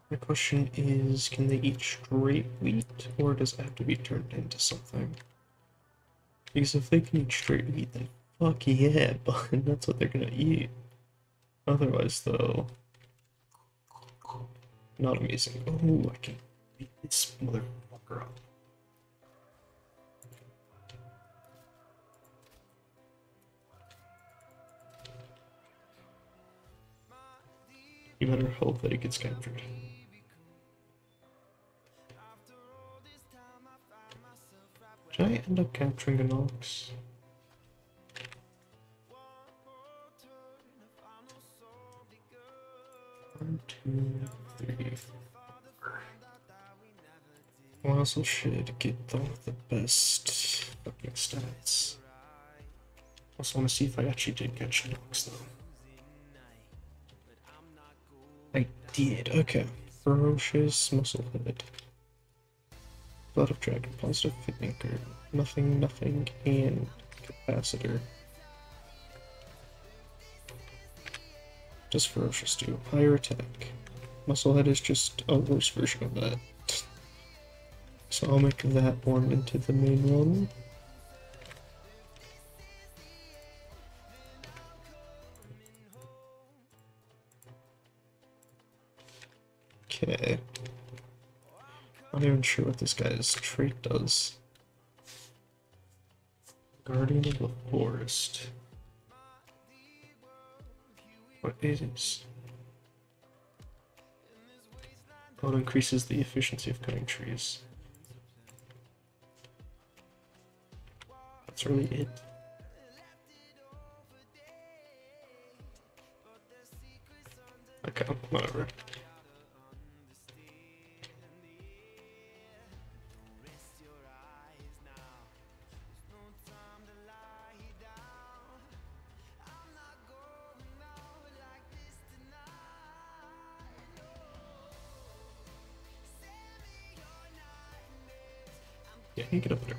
My question is, can they eat straight wheat, or does it have to be turned into something? Because if they can eat straight wheat, then fuck yeah, but that's what they're gonna eat. Otherwise, though, not amazing. Oh, I can beat this motherfucker up. You better hope that it gets captured. Did I end up capturing an ox? One, two, three, four. I also should get the, the best fucking stats. Also want to see if I actually did catch an ox though. I did. Okay. Ferocious muscle musclehead. Blood of dragon, positive fit anchor, nothing, nothing, and capacitor. Just ferocious too. Higher attack. Musclehead is just a worse version of that. So I'll make that one into the main one. Okay. Not even sure what this guy's trait does. Guardian of the Forest. What is? Oh, it increases the efficiency of cutting trees. That's really it. Okay, whatever.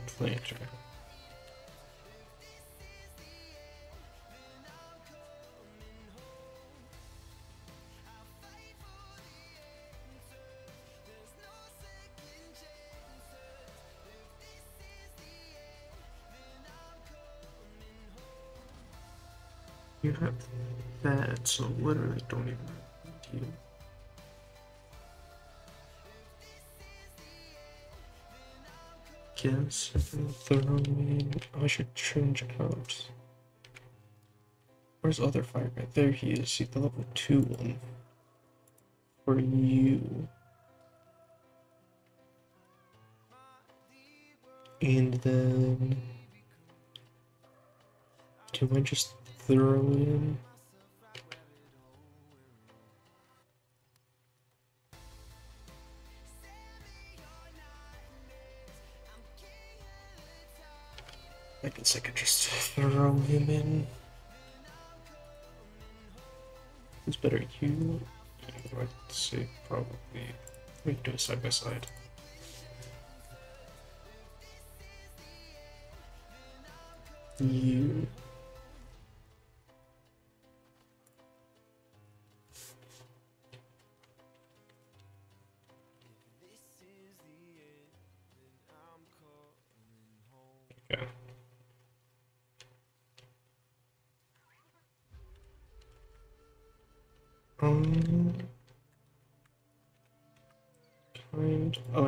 Planter. You have that, so literally don't even need Guess in. I should change out. Where's other fire guy? There he is. See the level two one for you. And then do I just throw in? happens, I could just throw him in. Who's better, you? Let's see, probably. We can do it side by side. You.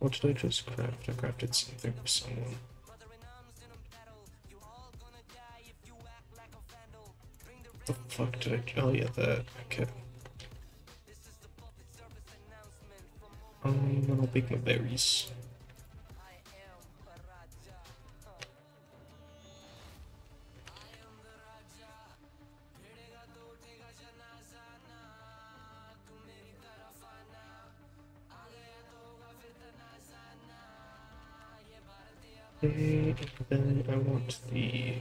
What did I just craft? I crafted something for someone. The fuck did I... Oh yeah, that. Okay. Um, I'll pick my berries. Then I want the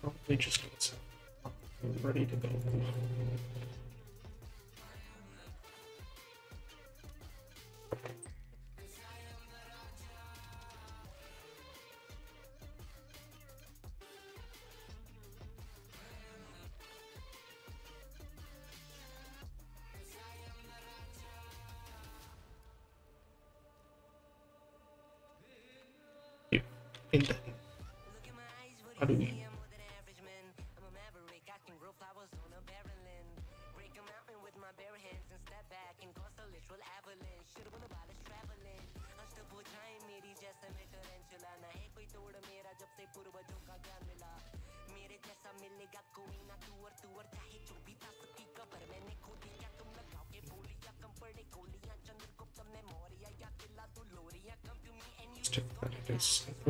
Probably just get some ready to go.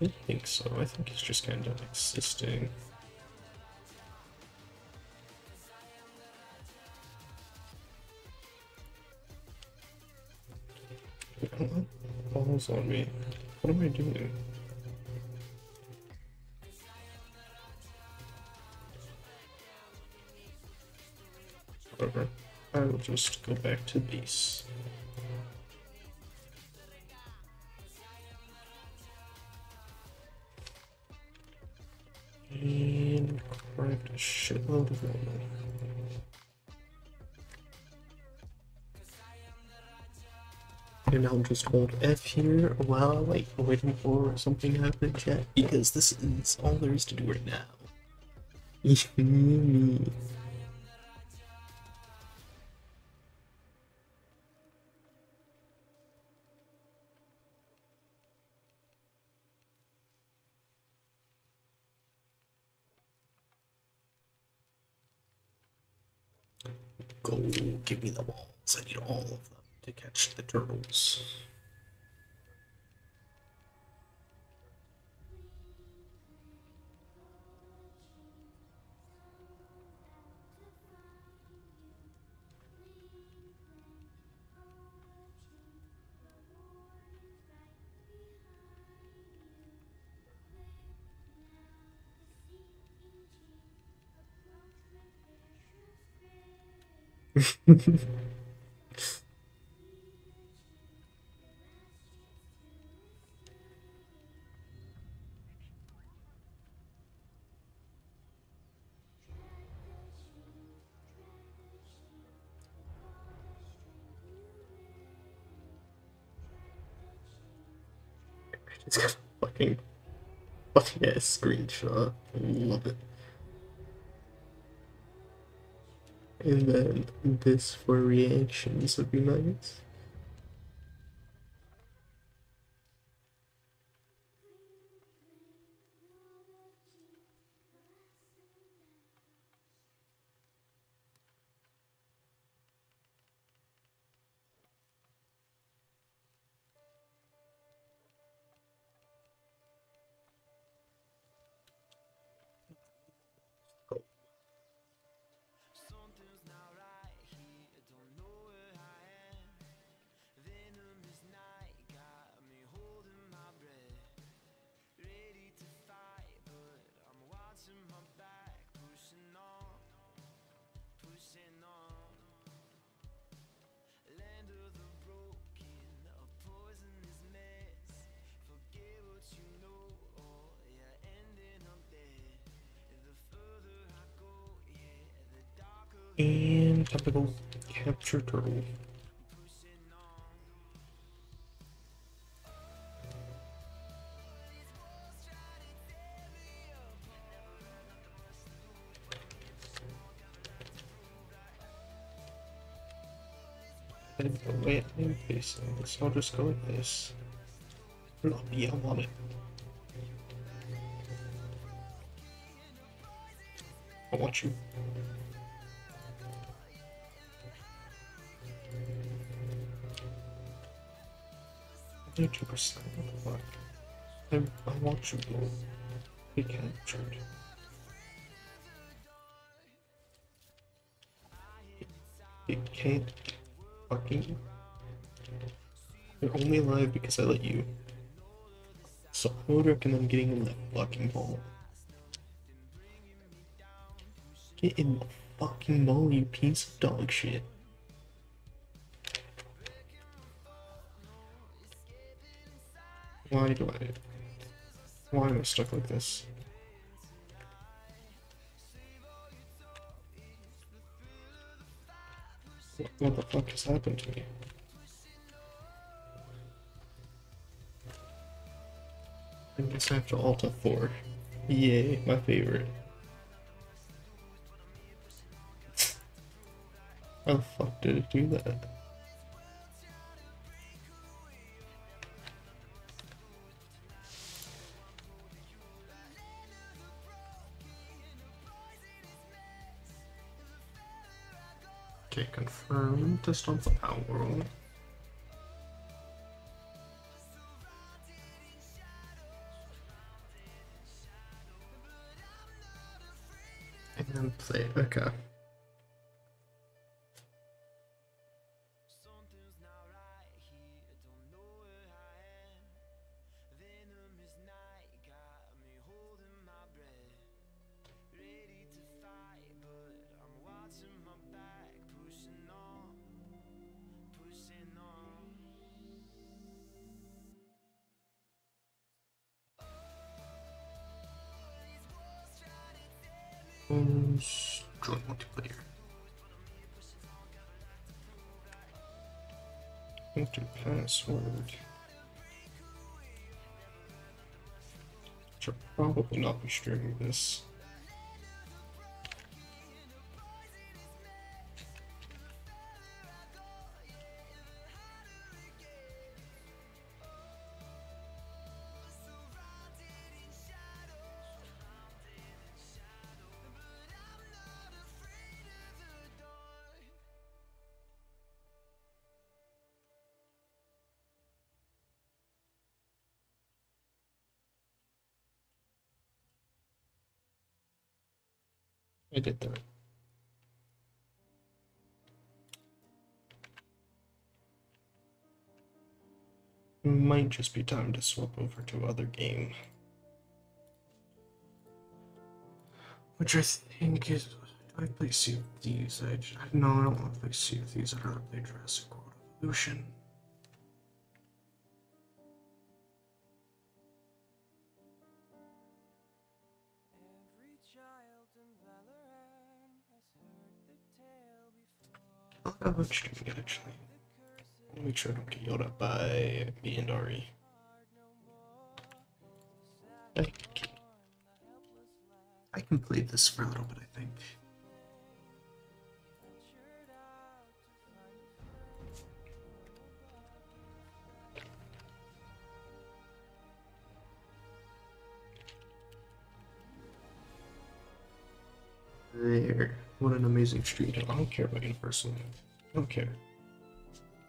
don't think so. I think it's just kind of existing. Balls on me. What am I doing? Whatever. I will just go back to base. and craft a shitload of money. And I'll just hold F here while like waiting for something to happen chat because this is all there is to do right now. It's got fucking fucking ass screenshot. I love it. And then this for reactions would be nice. Facing I'll just go like this. Yeah, I want it. I want you. Ninety percent of the fuck. I, I want you to be captured. You can't fucking. You're only alive because I let you. So I would recommend getting in that fucking ball. Get in the fucking ball, you piece of dog shit. Why do I? Why am I stuck like this? What the fuck has happened to me? I guess I have to alt F4. Yay, my favorite. How the fuck did it do that? Okay, confirm to stop the power then play, okay. Password. Should probably not be streaming this. I did that. Might just be time to swap over to other game. Which I think is. Do I play Sea of Thieves? I j- no, I don't want to play Sea of Thieves. I'd rather play Jurassic World Evolution. I'll have streaming it actually. I'll make sure I don't get yelled at by me and Ari. I can, I can play this for a little bit, I think. There. What an amazing street. I don't care about Universal. I don't care.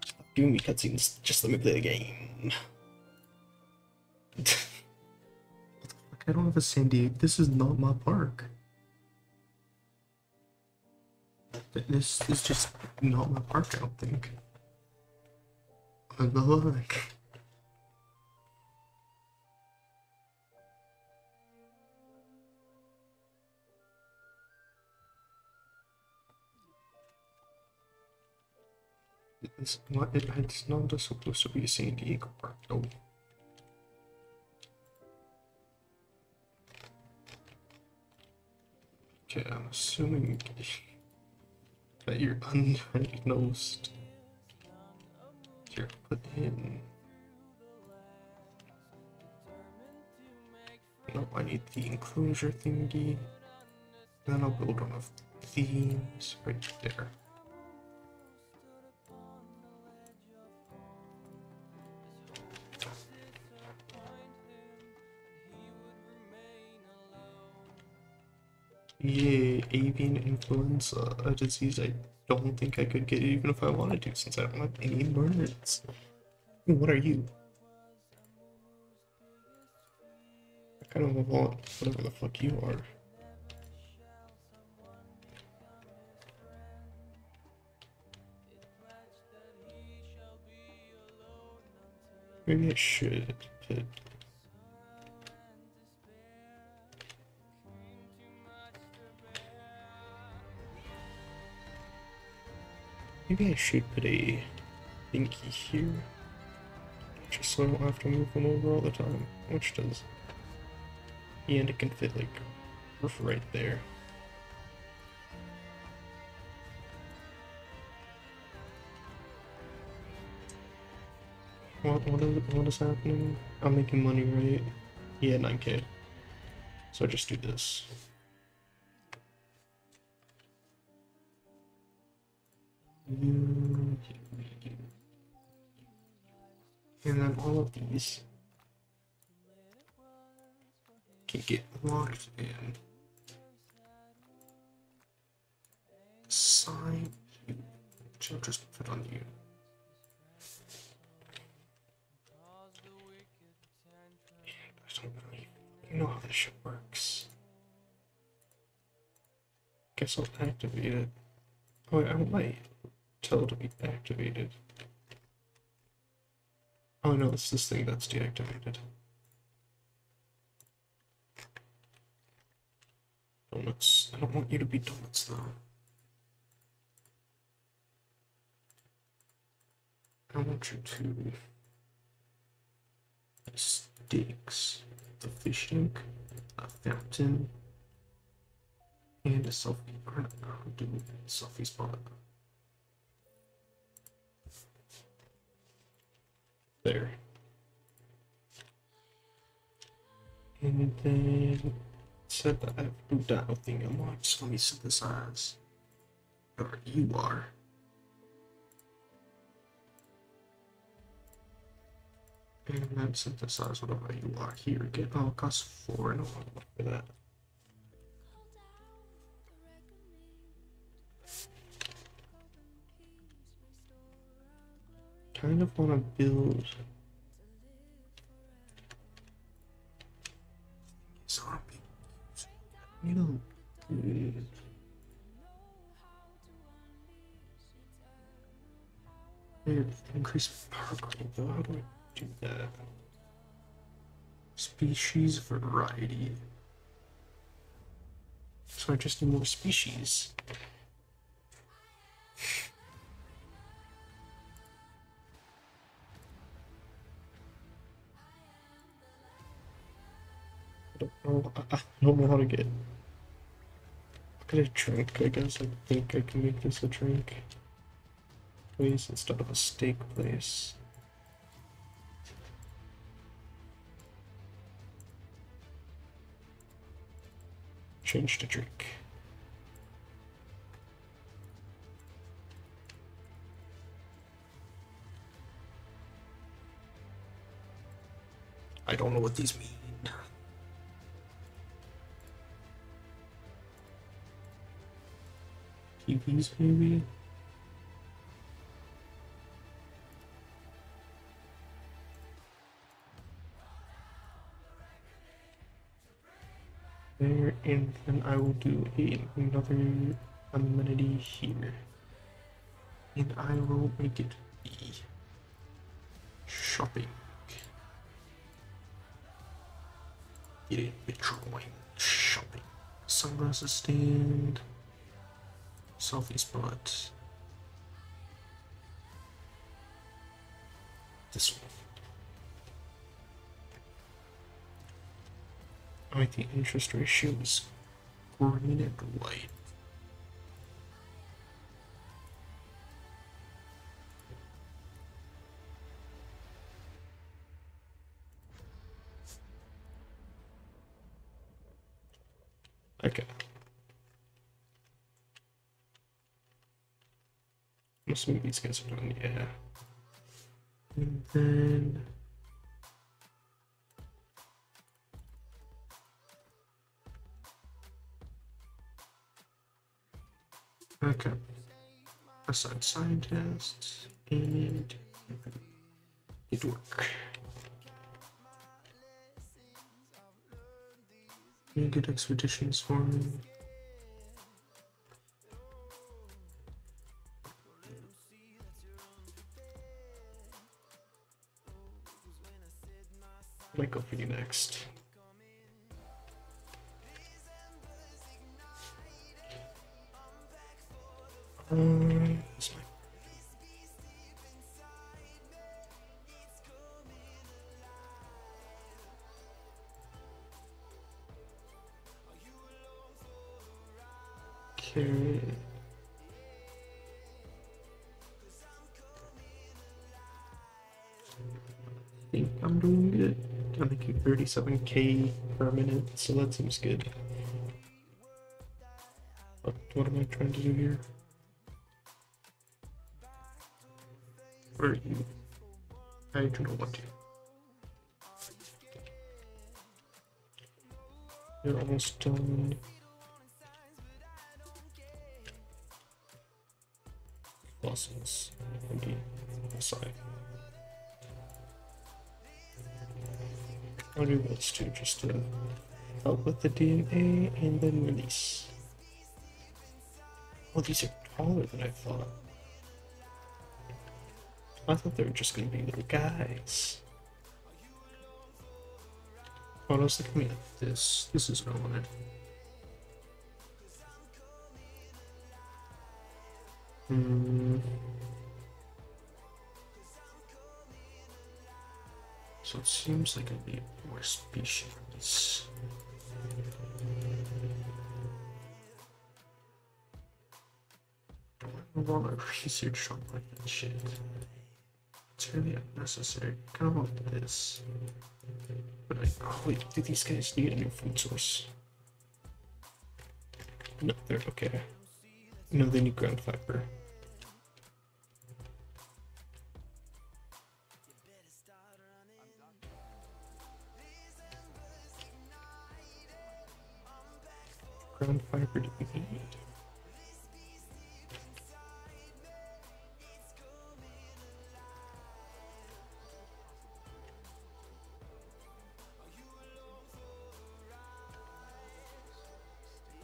Stop giving me cutscenes. Just let me play the game. the? I don't have a San Diego. This is not my park. This is just not my park, I don't think. What the fuck? It's not, it, it's not supposed to be San Diego park, no. Okay, I'm assuming that you're undiagnosed. Here, put in. No, I need the enclosure thingy. Then I'll build one of these right there. Yeah, avian influenza, a disease I don't think I could get even if I wanted to, since I don't have any birds. What are you? I kind of want whatever the fuck you are. Maybe I should put Maybe I should put a thingy here. Just so I don't have to move them over all the time. Which does. And it can fit like roof right there. What what is what is happening? I'm making money, right? Yeah, 9k. So I just do this. And then all of these can get locked in. Side, which I'll just put on you. Really know how this shit works. Guess I'll activate it. Oh, wait, I might tell it to be activated. Oh no, it's this thing that's deactivated. Donuts. I don't want you to be donuts though. I want you to steaks, the fish tank, a fountain, and a selfie. Or not, do a selfie spot. There. And then set have to dial thing unlocked. So let me synthesize. Or you are. And then synthesize whatever you are here again. Oh, it costs four and look for that. Kind of want to build zombie. You know, mm, increase rate though. How do I do that? Species variety. So I just need more species. Don't know. I, I don't know how to get. Look at a drink. I guess I think I can make this a drink place instead of a steak place. change to drink. I don't know what these mean. TVs, maybe? There, and then I will do a, another amenity here. And I will make it be shopping. Get it, Bitcoin shopping. Sunglasses stand. Selfie spot. This one. I think the interest ratio is green and white. Okay. Assuming these guys are done, yeah. And then Okay. Assign scientists and it work. Any good expeditions for me? Might go for you next. Um, this might- 27k permanent, so that seems good. What, what am I trying to do here? Where are you? I do not want you. You're almost done. Bosses, Indeed. Sorry. Do those two just to help with the DNA and then release. Oh, these are taller than I thought. I thought they were just gonna be little guys. Oh, I was looking at this. This is what I wanted. Hmm. So it seems like it'll be more species. I want to research on like shit. It's really unnecessary. Kind of want this. But I, oh wait, do these guys need a new food source? No, they're okay. No, they need ground fiber. Ground fiber do we need?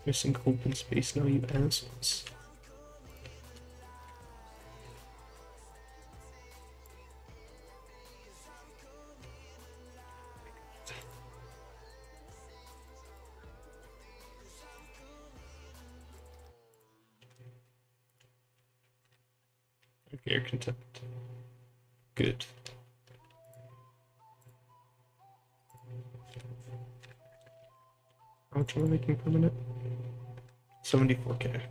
Missing open space now, you assholes. Air contempt. Good. How much am I making per minute? 74k.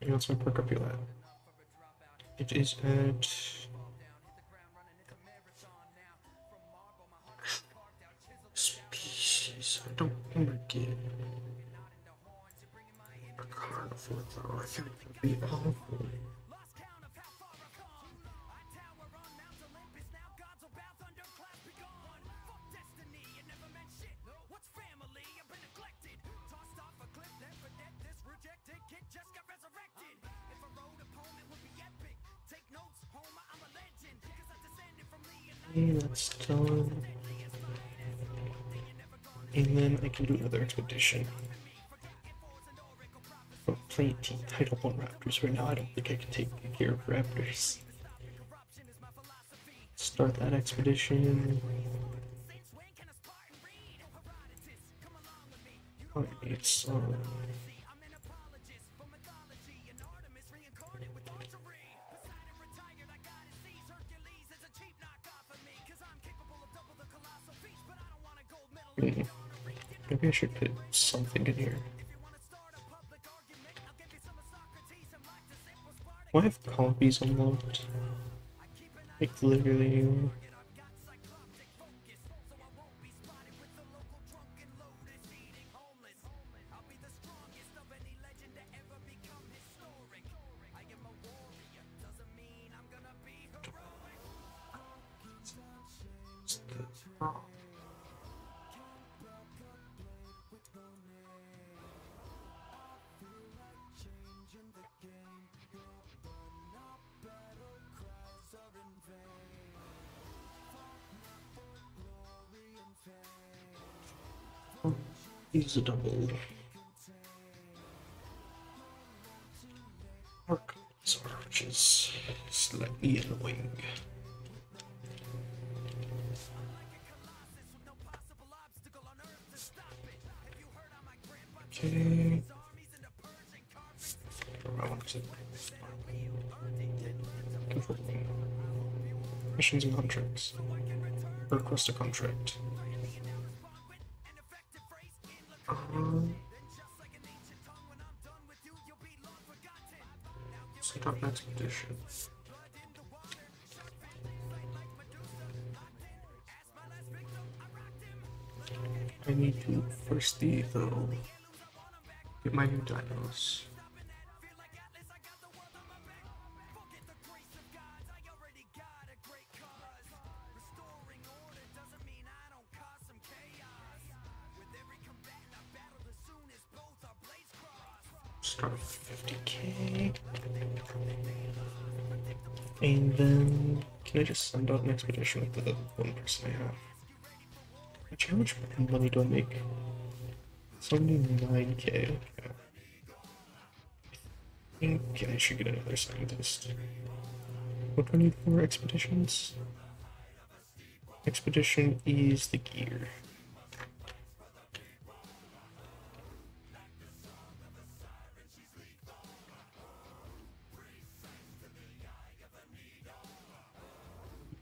And what's my per copy at? It is at. Species. I don't want to get. awful though. I feel like that'd be awful. Okay, that's done. And then I can do another expedition. But playing Team Title 1 Raptors right now, I don't think I can take care of Raptors. Start that expedition. Oh, I need um, Maybe I should put something in here. Why have compies unlocked? Like literally. Use a double. Arc which is slightly annoying. Okay. I want to missions and contracts. Request a contract. Set expedition. I need to firstly though um, get my new dinos. Can I just send out an expedition with the one person I have? How much money do I make? 79k. Okay. I think I should get another scientist. What do I need for expeditions? Expedition is the gear.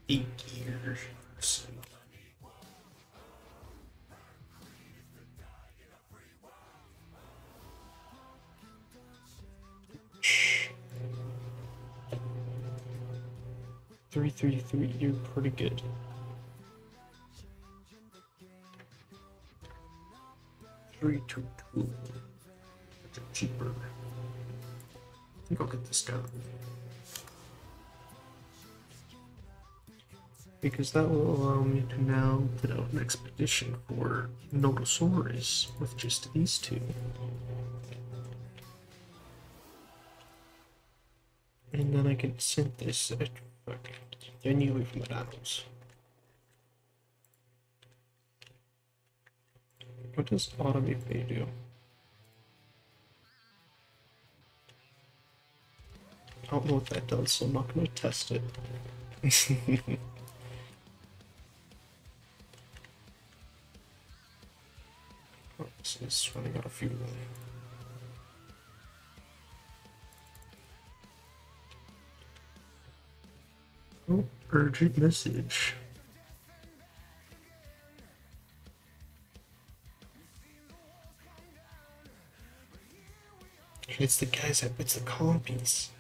Gear. So- Three three three, you're pretty good. Three two two. That's cheaper. I think I'll get this guy. Because that will allow me to now put out an expedition for Nodosaurus with just these two. And then I can send this fuck, anyway from the dinos. What does automate pay do? I don't know what that does, so I'm not gonna test it. Oh, this is running out of fuel. Oh, urgent message. It's the guys that it's the compies.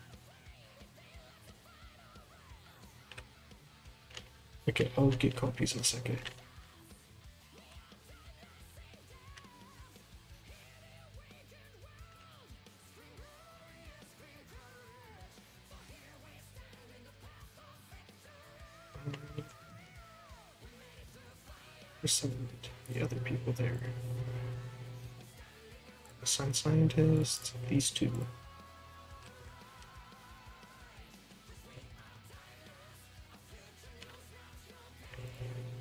Okay, I'll get compies in a second. Scientist, these two.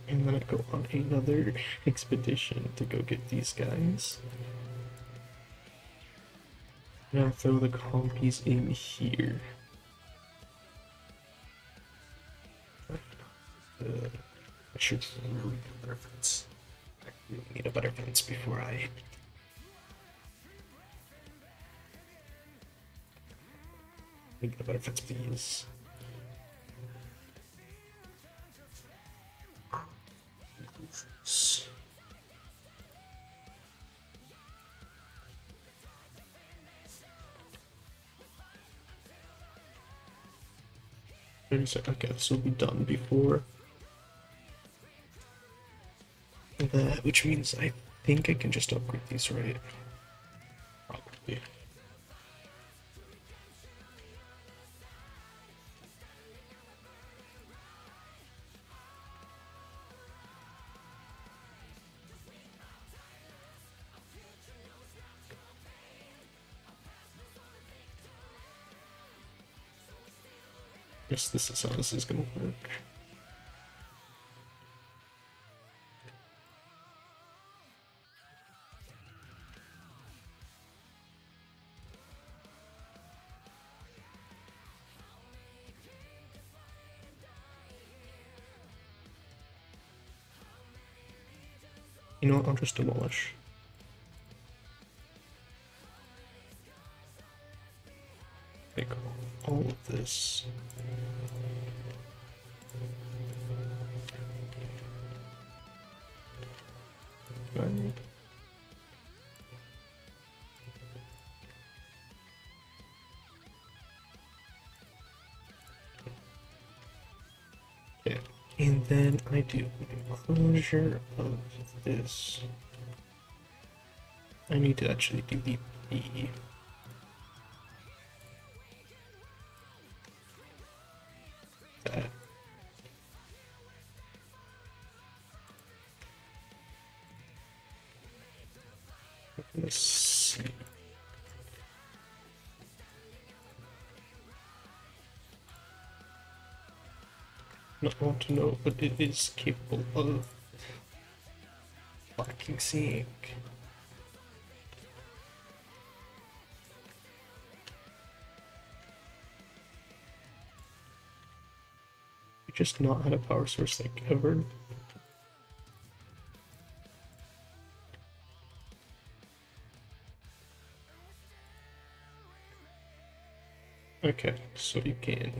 And then I go on another expedition to go get these guys. Now throw the compies in here. Uh, I should get a better fence. I really need a better fence before I. I get a better fence, please. Thirty seconds. Okay, this will be done before that, which means I think I can just upgrade these, right? Guess this is how this is gonna work. You know what? I'll just demolish. All of this. Right. Okay. And then I do closure of this. I need to actually delete the but it is capable of blocking seeing. Just not had a power source like ever. Okay, so you can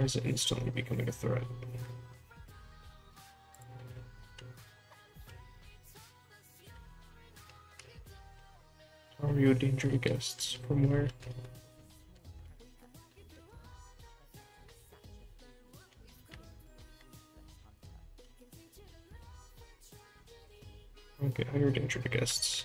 Why is it instantly becoming a threat? Are you a danger to guests? From where? Okay, are you a danger to guests?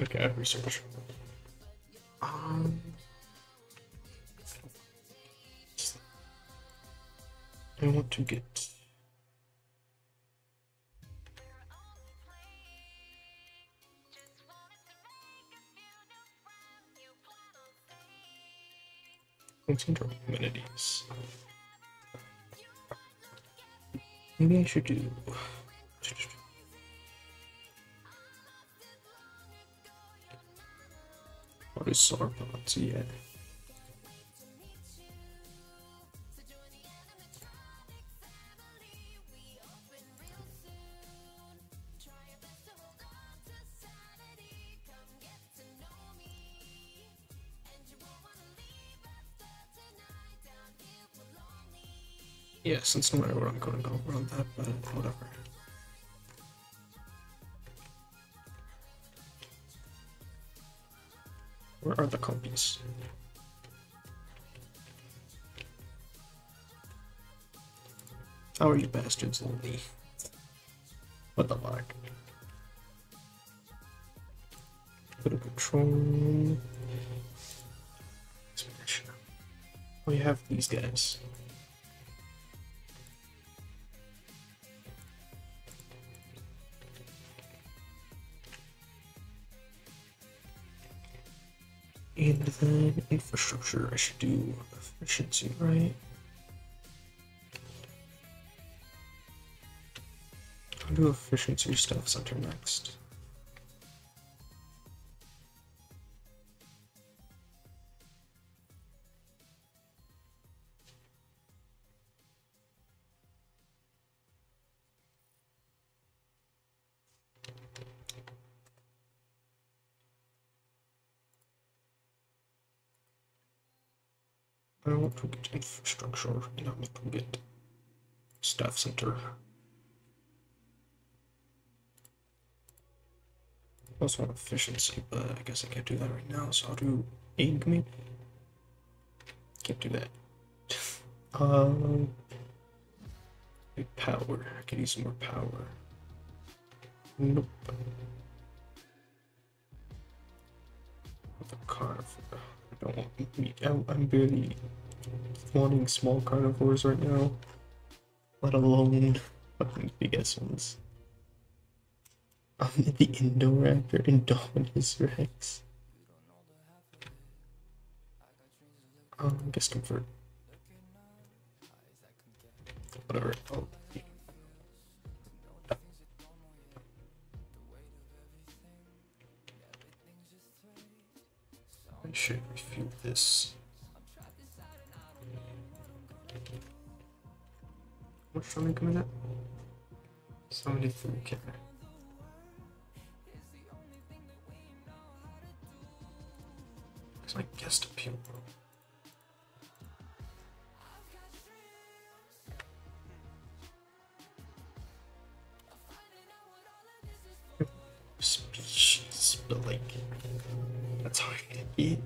Okay, research. Um, I want to get. Let's enter amenities. Maybe I should do. What is Sauropods? Yeah. Yeah, since no matter what, I'm going to go around that, but whatever. Are the compies? How are you bastards in me? What the fuck? Of control. We have these guys. Then infrastructure, I should do efficiency, right? I'll do efficiency stuff center next. Center. Also want efficiency, but I guess I can't do that right now, so I'll do Igme. Can't do that. um, power. I could use some more power. Nope. The carnivore. I don't want meat. I'm barely wanting small carnivores right now, let alone fucking big ass ones. Um, the Indoraptor, Indominus Rex. Um, convert. Whatever. Oh. I should refuel this. Much time coming at? 73k. Because I guessed appeal. Species, but like, that's how I eat.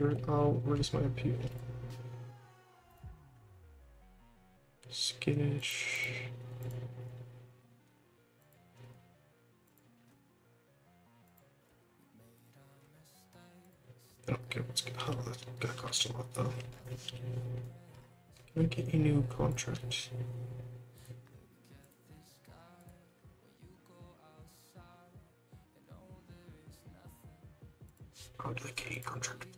I'll raise my appeal. Skittish. Care what's gonna, oh, that's gonna cost a lot though. Can I get a new contract? I would like a contract.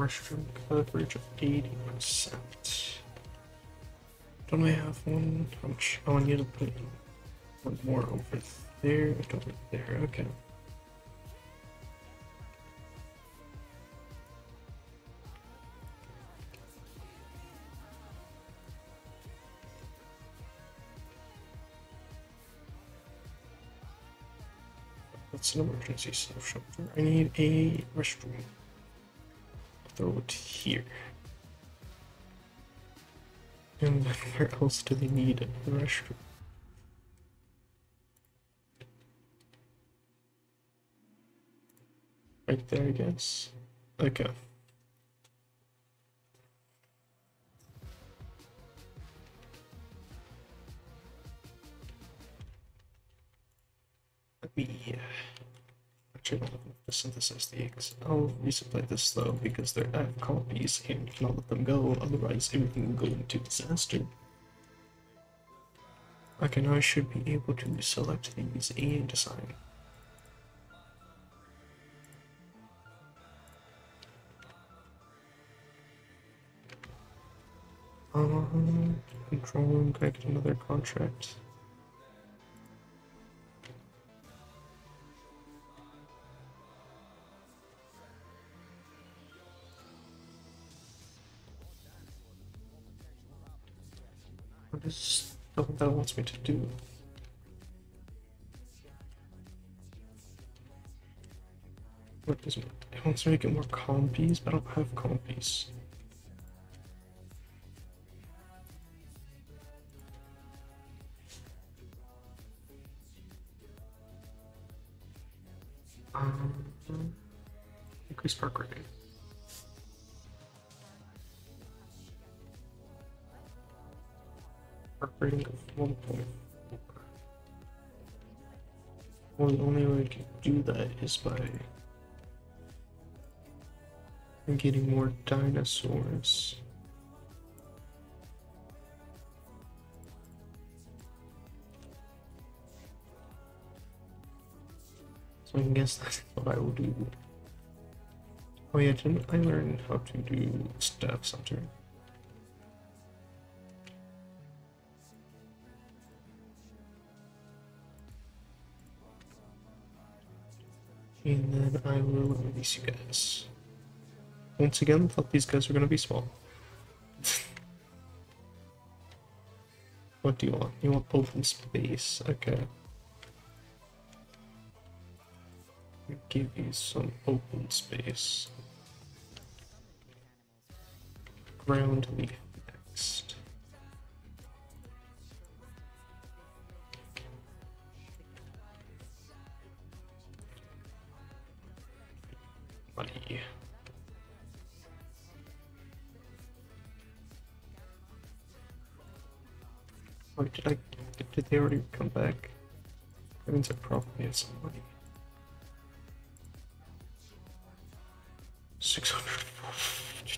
Restroom coverage of 80%. Don't I have one? Much? Oh, I need to put one more over there over there. Okay. That's an emergency self shelter. I need a restroom. Throw it here. And then where else do they need a restroom? Right there, I guess. Okay. I don't have enough to synthesize the eggs. I'll resupply this though because they're have compies and cannot let them go, otherwise everything will go into disaster. Okay, now I should be able to select these and design. Um, control room, can I get another contract? What is the one that wants me to do? What is it? It wants me to get more compies, but I don't have compies. Um, increase park rating. Park rating of 1.4. Well, the only way I can do that is by getting more dinosaurs. So I guess that's what I will do. Oh yeah, didn't I learn how to do staff center? And then I will release you guys. Once again, thought these guys were gonna be small. what do you want? You want open space, okay. give you some open space. Ground leaf next. Money. Wait, did I? Did they already come back? That means I probably have some money. Six hundred.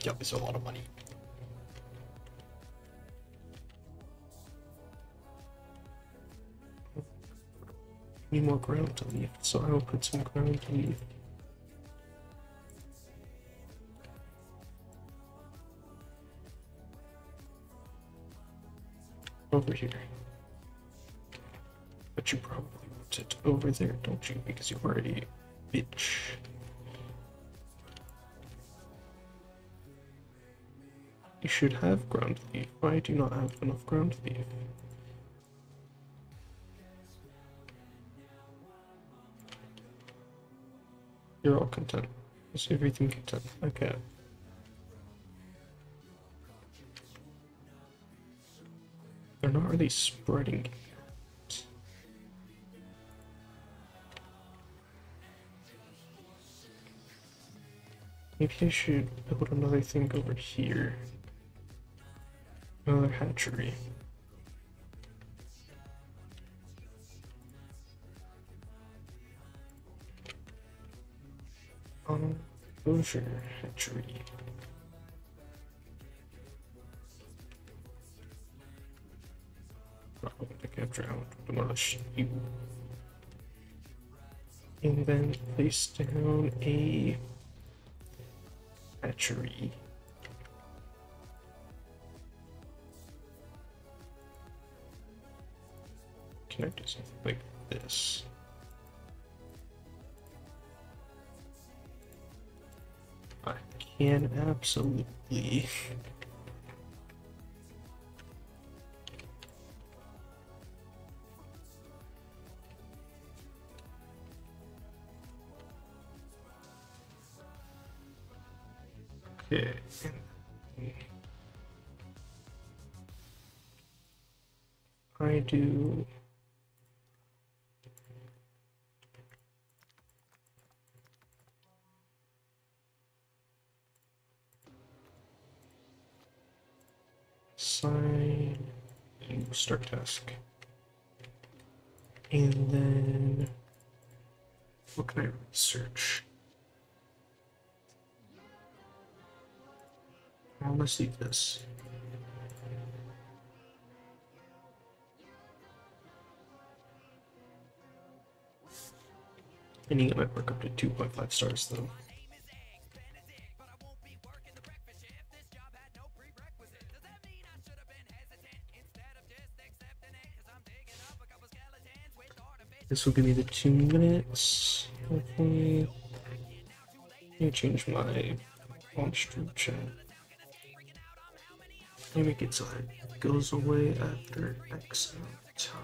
Yep, it's a lot of money. Need more ground to leave, so I will put some ground to leave. Over here. But you probably want it over there, don't you? Because you're already a bitch. You should have ground leaf. Why do you not have enough ground leaf? You're all content. Is everything content? Okay. They're not really spreading. Maybe I should build another thing over here. Another hatchery. Um, closure hatchery. Not going to capture out demolish you. And then place down a hatchery. Can I do something like this? I can absolutely. I do. Sign and start task. And then what can I research? Let's leave this. I need to get my work up to 2.5 stars though. This will give me the two minutes. Hopefully. Let me change my on stream chat. Let me get so that goes away after X time.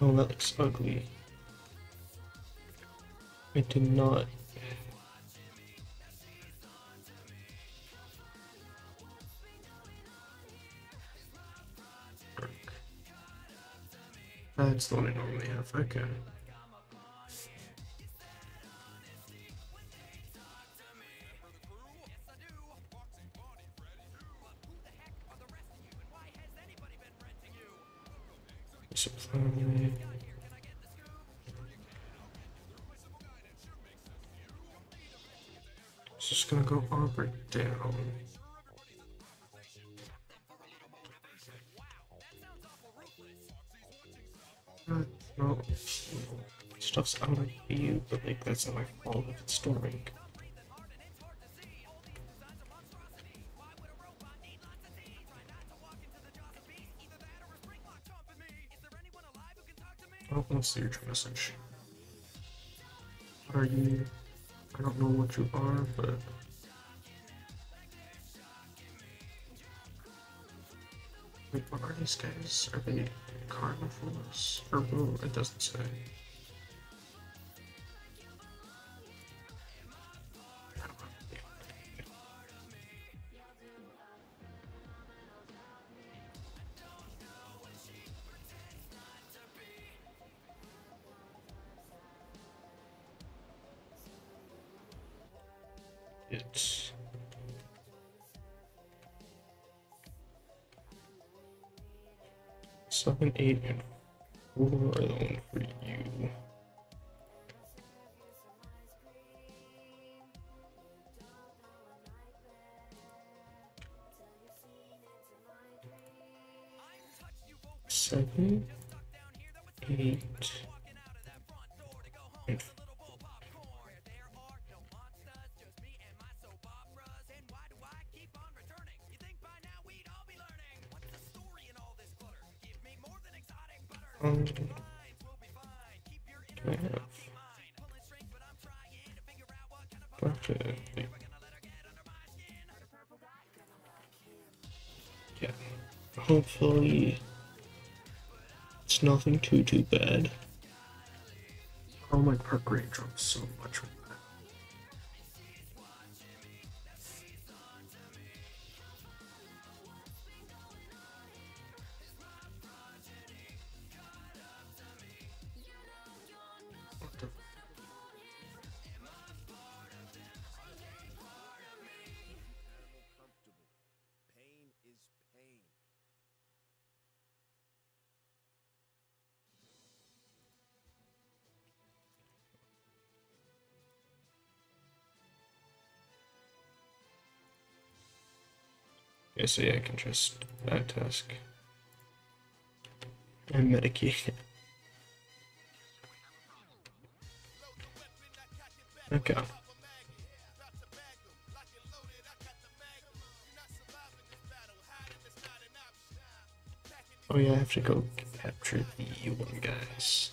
Um, oh, that looks ugly. I did not. That's the one I normally have. Okay. But like that's not my fault if it's storming. Oh, let's see your message. Are you? I don't know what you are, but. Wait, what are these guys? Are they carnivores? Or, oh, it doesn't say. Hopefully, it's nothing too too bad. Oh, my park rate dropped so much Yeah, so yeah, I can just bad task. And medicate. Okay. Oh yeah, I have to go capture the one guys.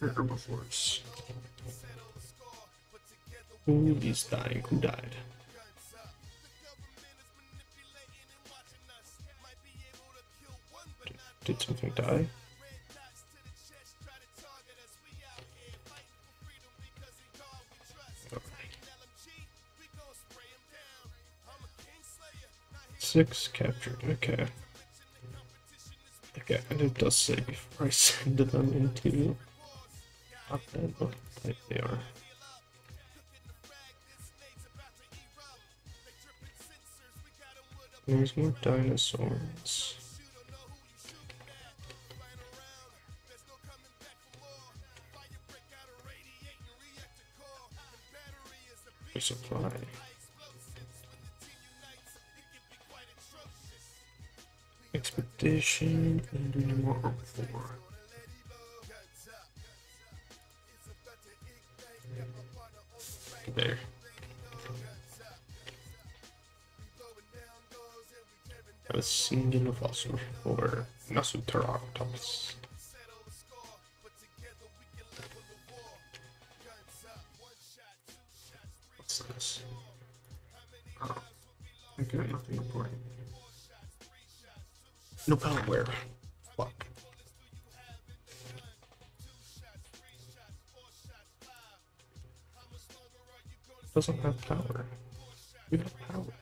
Herbivores. Who is dying? Who died? Did, did something die? Six captured. Okay. Okay, and it does say before I send them into up there what type they are. There's more dinosaurs. Supply. Expedition and more four. There. A singular fossil for Nasutoceratops. What's this? Oh, okay, nothing important. No power where? Doesn't have power. We have power.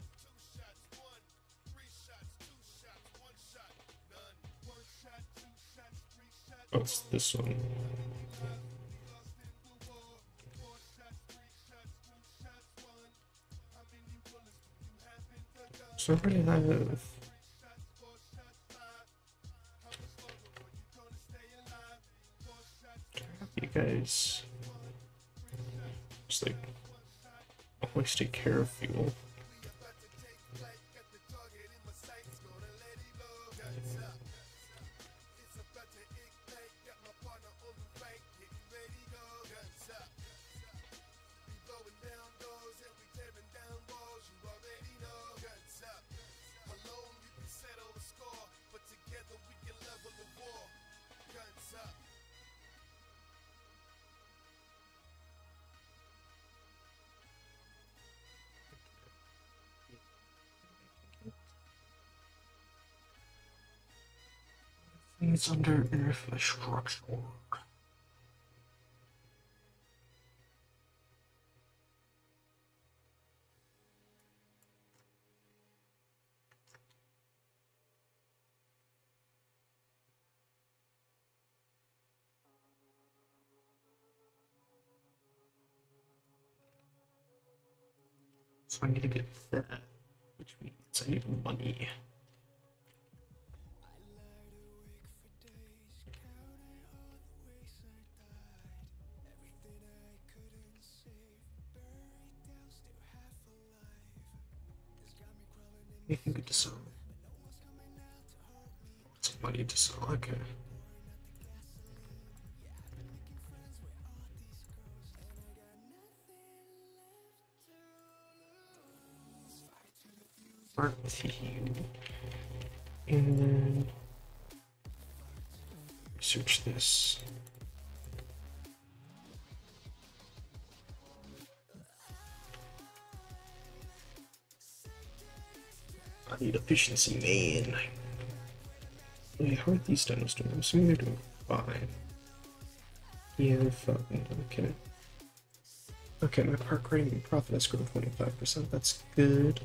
What's this one. So I already have you guys just like always take care of fuel. It's under infrastructure. So I need to get that, which means I need money. To sell? Some money to sell, okay. You. And then research this. I need efficiency, man. Wait, how are these dinos doing? I'm assuming they're doing fine. Yeah, they're fine. Okay. Okay, my park rating and profit has grown 25%. That's good.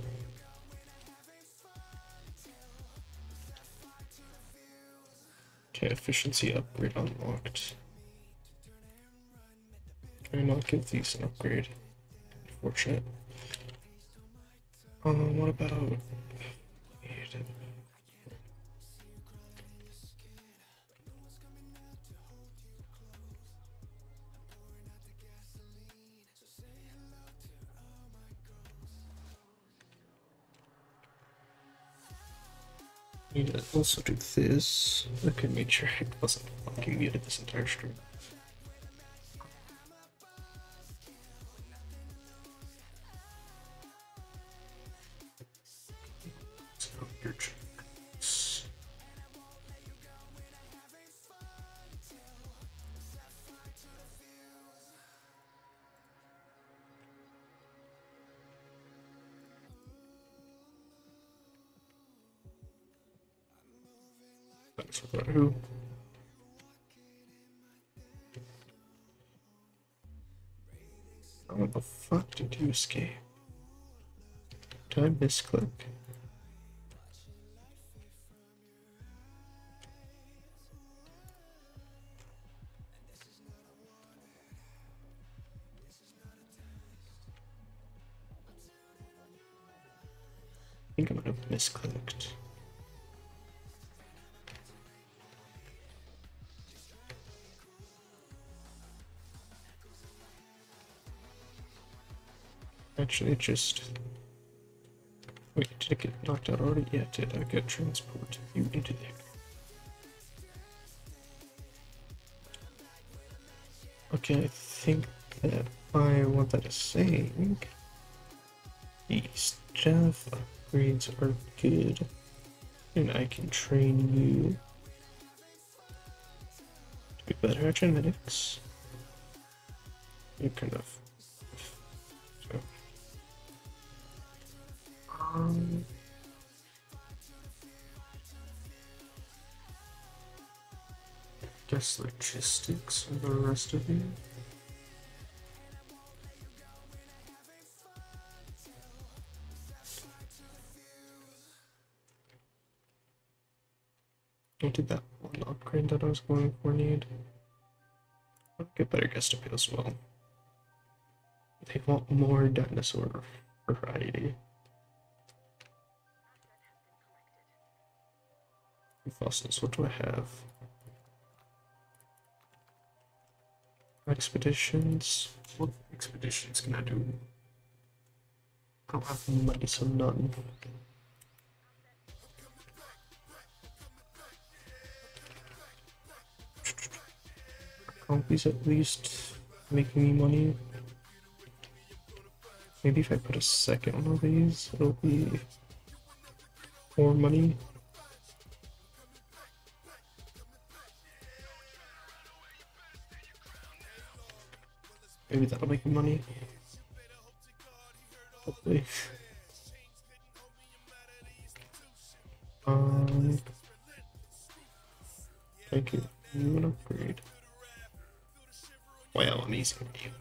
Okay, efficiency upgrade unlocked. Can I not give these an upgrade? Unfortunate. Um, what about... Also do this. I could make sure it wasn't fucking muted this entire stream. Escape? Did I misclick? I think I might have misclicked. Actually, just. Wait, did it get knocked out already? Yeah, did. I got transport you into there. Okay, I think that I want that to saying. These staff upgrades are good. And I can train you to be better at genetics. You're kind of Um. Guess logistics for the rest of you. I did that one upgrade that I was going for need. I'll get better guest appeal as well. They want more dinosaur variety. Fossils, what do I have? Expeditions. What expeditions can I do? I don't have money, so none. Compies at least making me money. Maybe if I put a second one of these, it'll be more money. Maybe that'll make me money. Hopefully. Um. Thank you. You an upgrade. Well, I'm easy with you.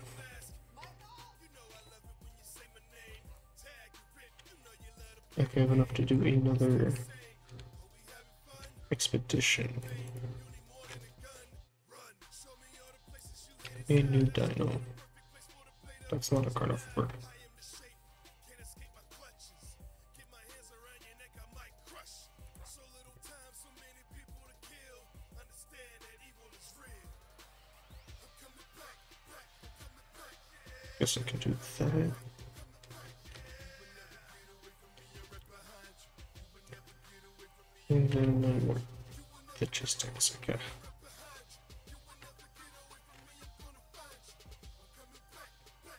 Okay, I have enough to do another expedition. A new dino. That's not a carnivore. Guess I can do that. And then one more logistics, okay.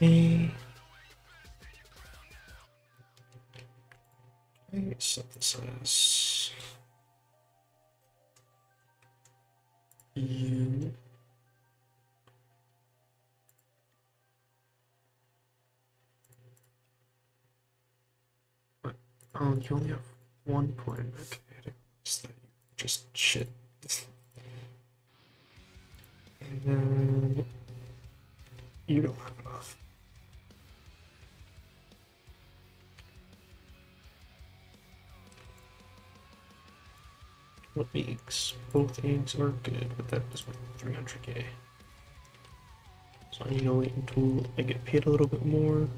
me. Okay, set this as you. Oh, you only have one point. Okay, I didn't that you just shit. And then you don't eggs? Both eggs are good, but that is worth 300k. So I need to wait until I get paid a little bit more.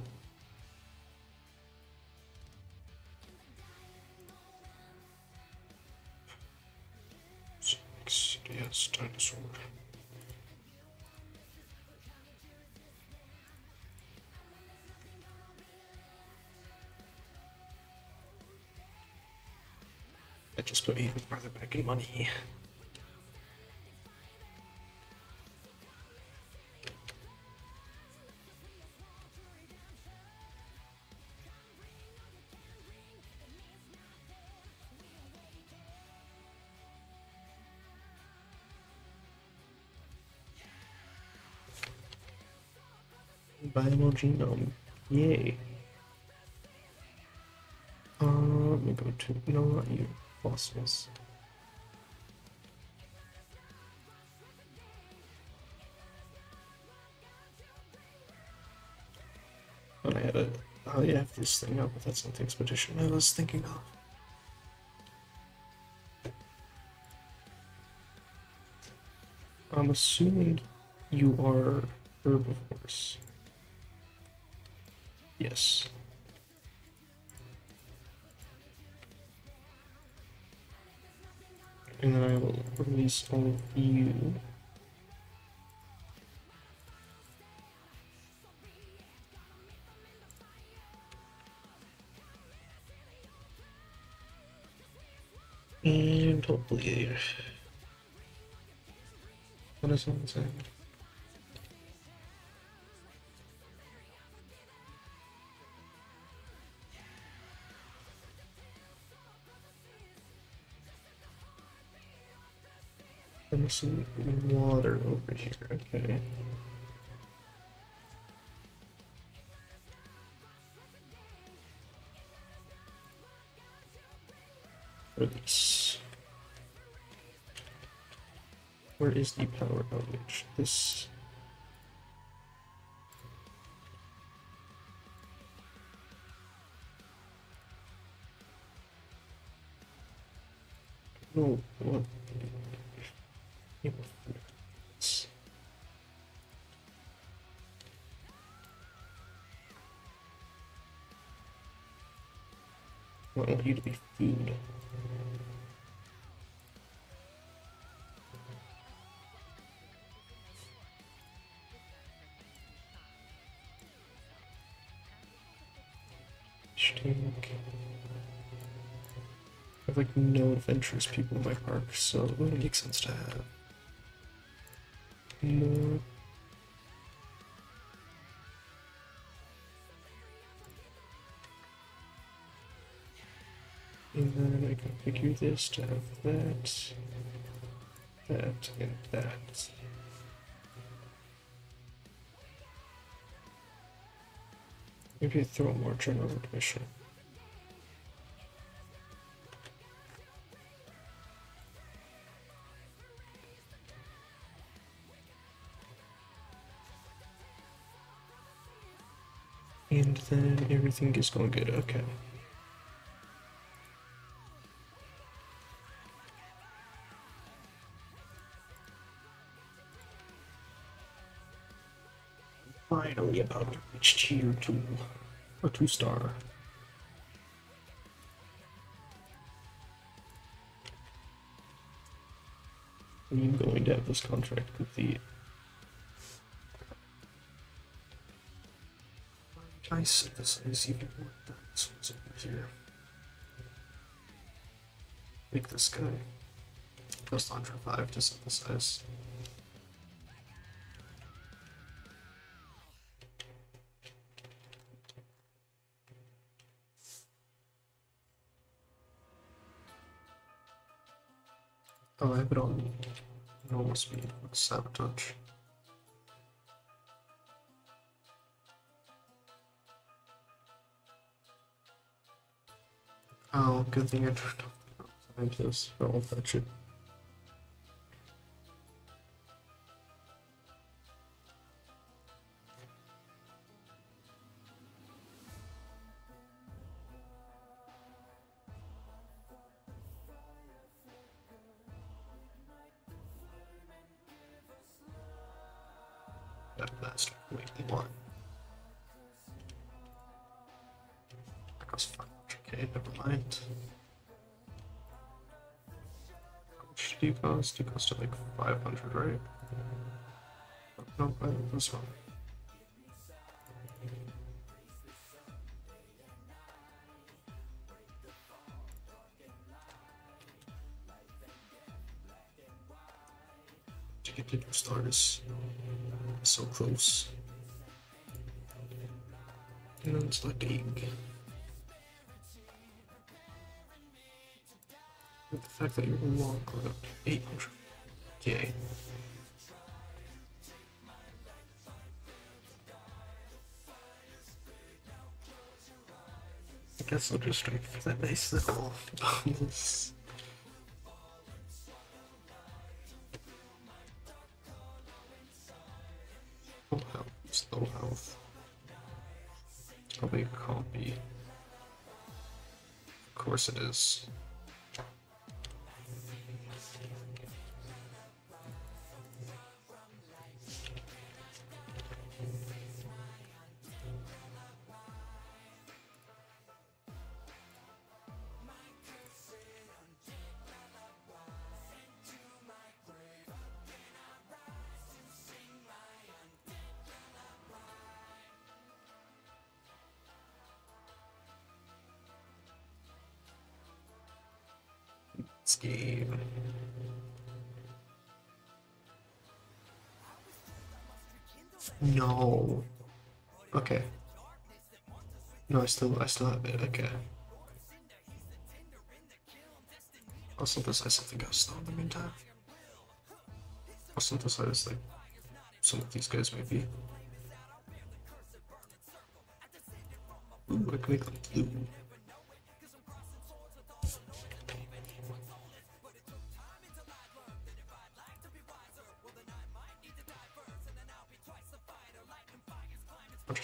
Viable genome. Yay. Uh, let me go to, no, not you, fossils. And I had a, a, I have this thing up, but that's not the expedition I was thinking of. I'm assuming you are herbivores. Yes. And then I will release all of you. And hopefully, what is on saying? Some water over here, okay. Release. Where is the power outage? This. No, what? You to be food. I have like no adventurous people in my park, so it wouldn't make sense to have more. Then I can figure this to have that, that, and that. Maybe throw more general admission. And then everything is going good. Okay. About to tier two. A two star. I'm going to have this contract complete. I synthesize even more that's what's over here. Make this guy. Plus 105 to synthesize. Oh, I have it on normal speed with sabotage. Oh, good thing I turned off the scientist for all that shit. You cost? You like 500, right? No, no, this one. To new stars so close. And it's like egg. The fact that you're long around 800. Yay. I guess I'll just straight for that nice little bonus. Low health, it's low health. Probably a copy. Of course it is. No. Okay. No, I still, I still have it. Okay. I'll synthesize something else though in the meantime. I'll synthesize like some of these guys maybe. Ooh, I can make them blue.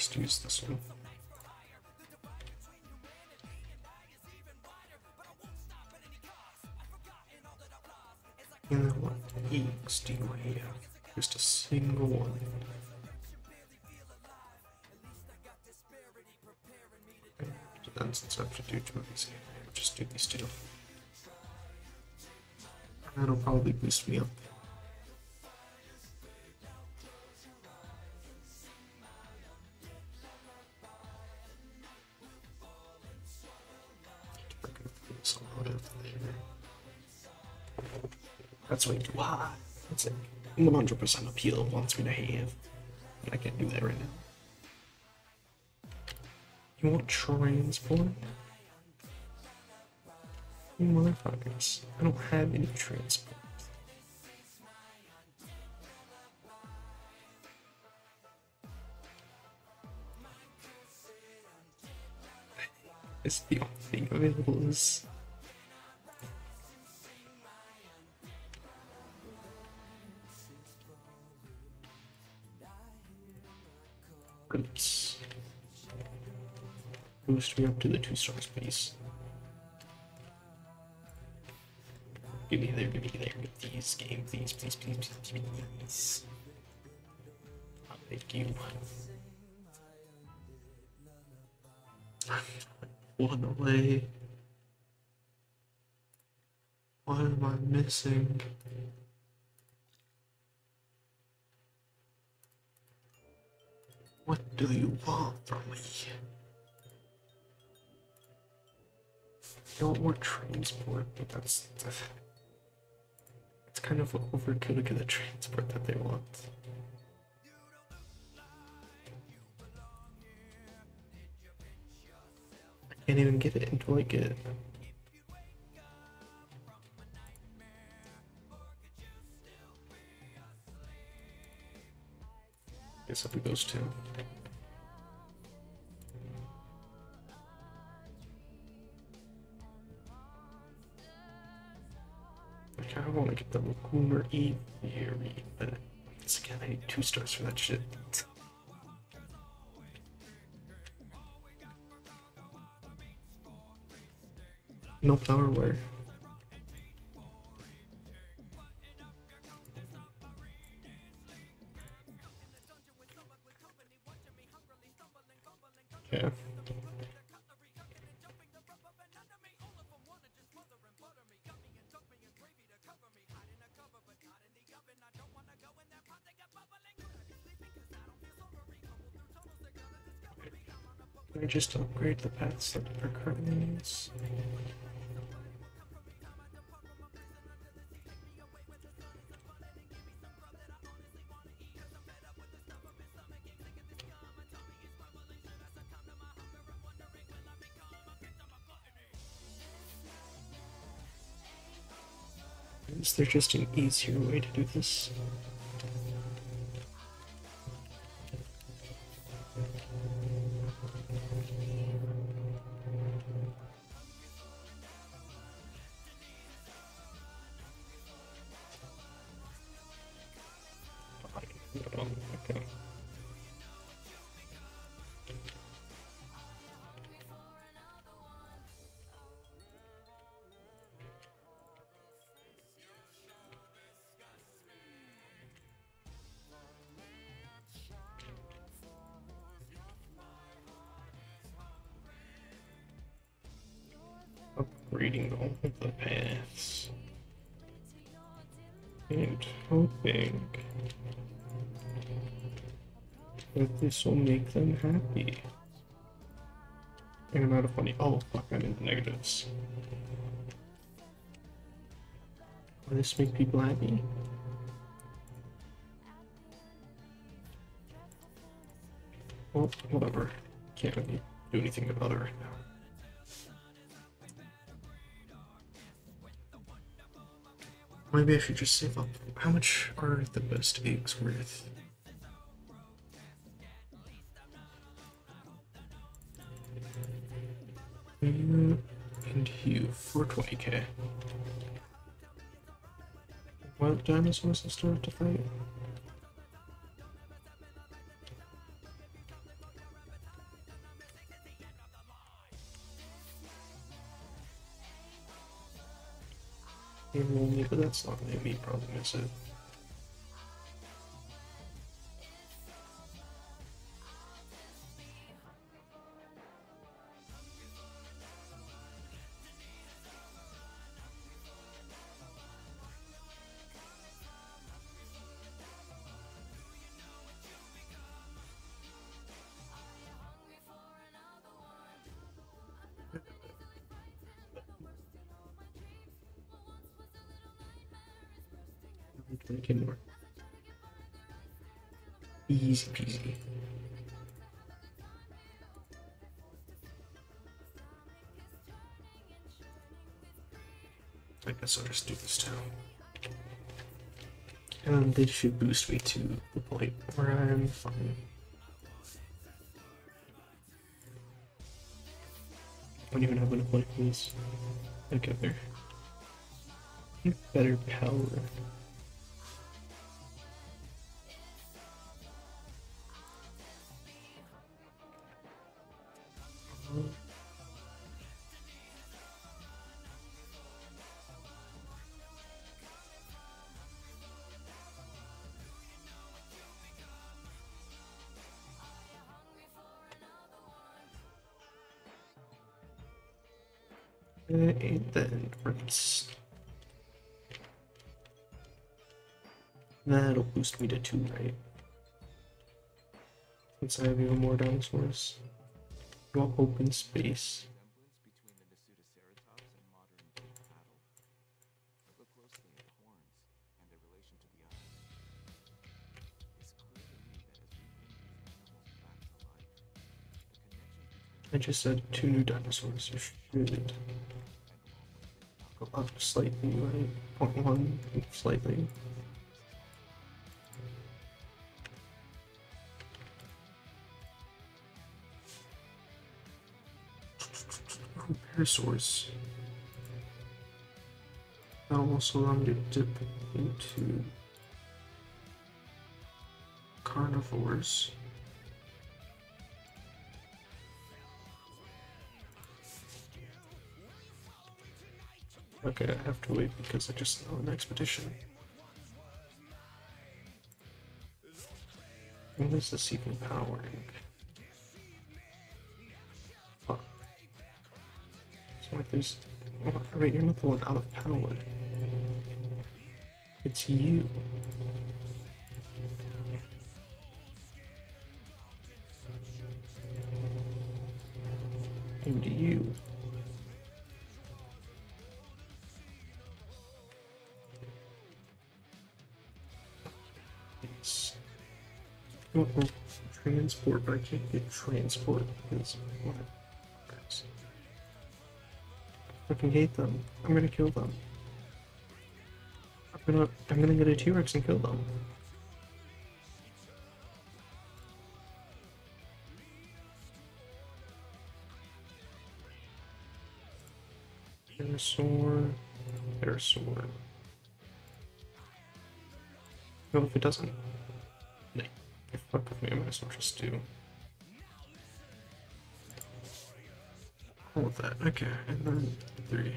Just use this one. And then what eggs do you have? Just a single one. Okay, then since I have to do two of these, I'll just do these two. That'll probably boost me up. That's it. 100% appeal wants me to have. But I can't do that right now. You want transport? You motherfuckers. I don't have any transport. It's the only thing available is Oops. boost me up to the two stars, please. Give me there, give me there, please, game, please, please, please, please, please. Thank you. One away. What am I missing? What do you want from me? Want more transport, but that's it's kind of overkill to get the transport that they want. I can't even get it until I get it. Guess I'll do those two. I kind of want to get the Lunar E theory, but once again, I need two stars for that shit. No power where? Yeah. Can I just upgrade the paths that are currently needs? Is there just an easier way to do this? This will make them happy. And I'm out of money. Oh, fuck, I'm in the negatives. Will this make people happy? Well, whatever. Can't really do anything about it right now. Maybe I should just save up. How much are the best eggs worth? For 20k. What dinosaurs have to fight? Mm, but that's not the main problem, is it? Easy peasy. I guess I'll just do this too. And they should boost me to the point where I'm fine. I don't even have enough money for this. Get there. Better power. That'll boost me to two, right? Since I have even more dinosaurs. You open space. I just said two new dinosaurs. You should up slightly, right? Point one, slightly. Parasaurs. That'll also allow me to dip into carnivores. Okay, I have to wait because I just saw an expedition. When is this even powering? Fuck. So like there's... Oh, wait, you're not the one out of power. It's you. And you. Oh, oh, transport, but I can't get transport because what? I fucking hate them. I'm gonna kill them. I'm gonna I'm gonna get a T-Rex and kill them. Pterosaur, Pterosaur. No, if it doesn't. Fuck with me, I might as well just do. All of that. Okay, and then three.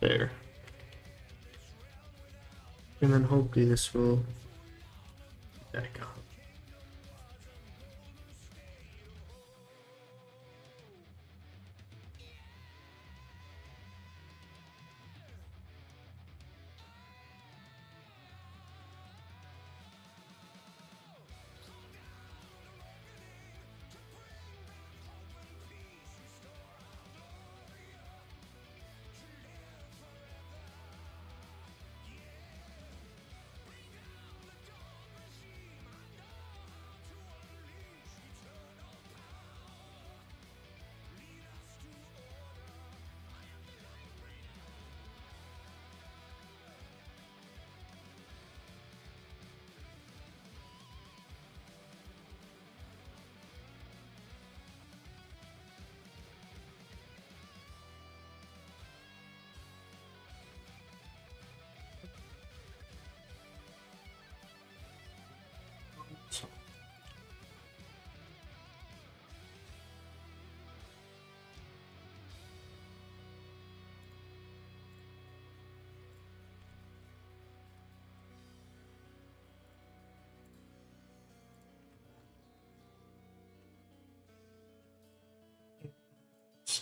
There. And then hopefully this will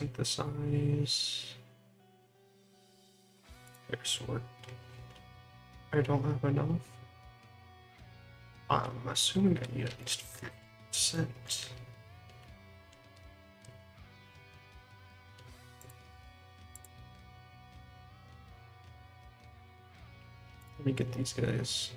Synthesize. Air. I don't have enough. I'm assuming I need at least 50%. Let me get these guys.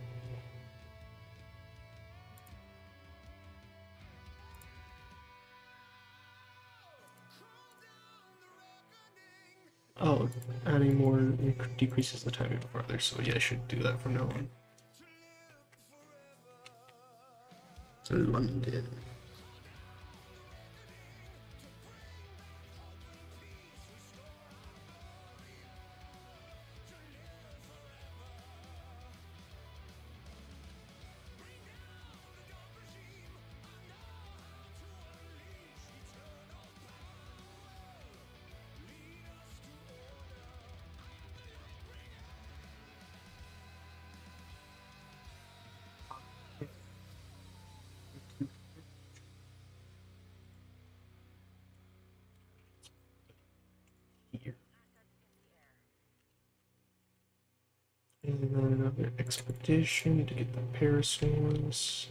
Adding more decreases the time even farther, so yeah, I should do that from now on. to London. Another expedition to get the parasaurs.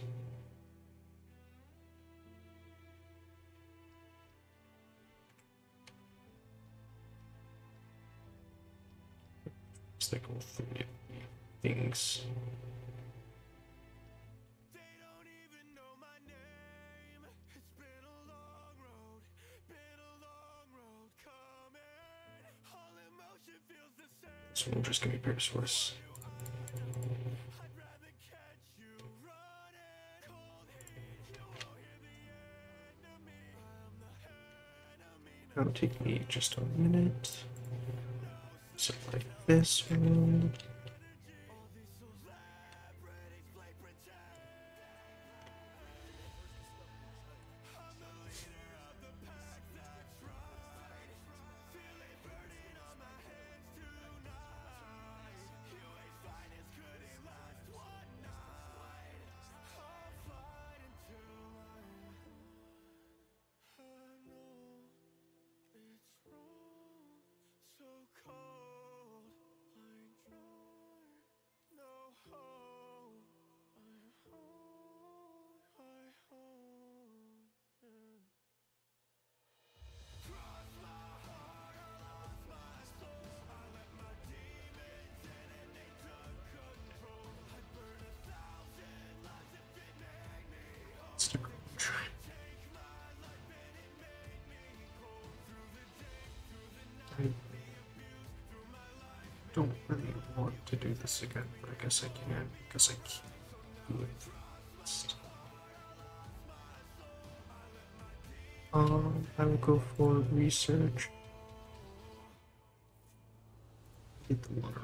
It's like all three things. They don't even know my name. That'll take me just a minute. So like this one. Don't really want to do this again, but I guess I can because I can't do it. Um, I will go for research. Get the water.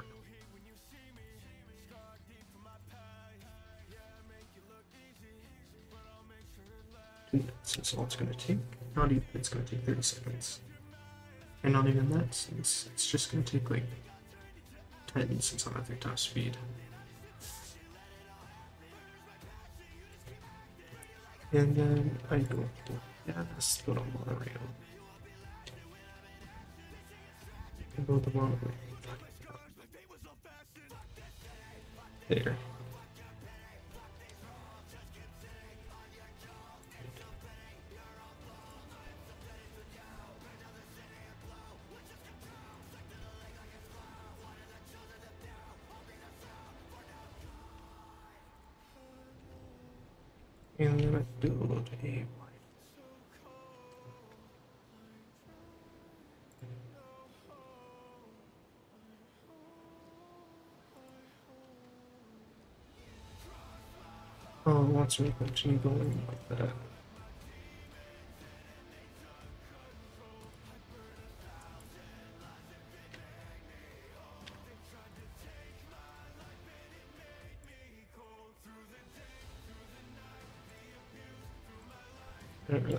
Is all it's gonna take. Not even, it's gonna take 30 seconds. And not even that, since it's just gonna take like 10 since I'm at 3 times speed. And then I go yeah, gas, go to monorail. And go to monorail. There. Build a Oh, wants me continue going like that.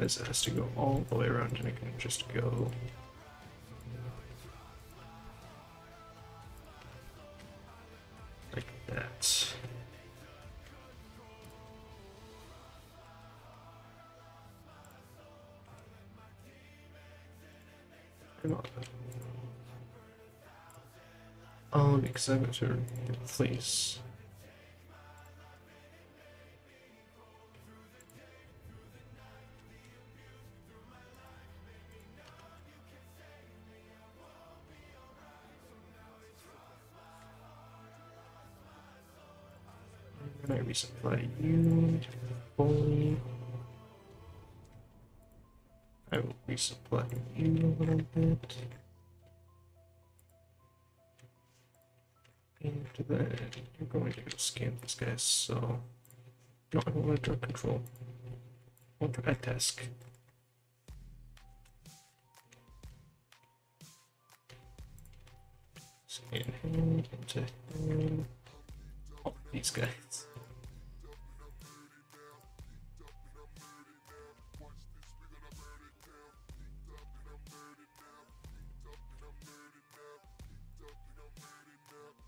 Realize it has to go all the way around and it can just go. Like that. Come on. Oh, because I to replace. Resupply you fully. I will resupply you a little bit. And then you're going to go scan oh, these guys, so no, I want to drug control. I want that task. Scan him into him. All these guys.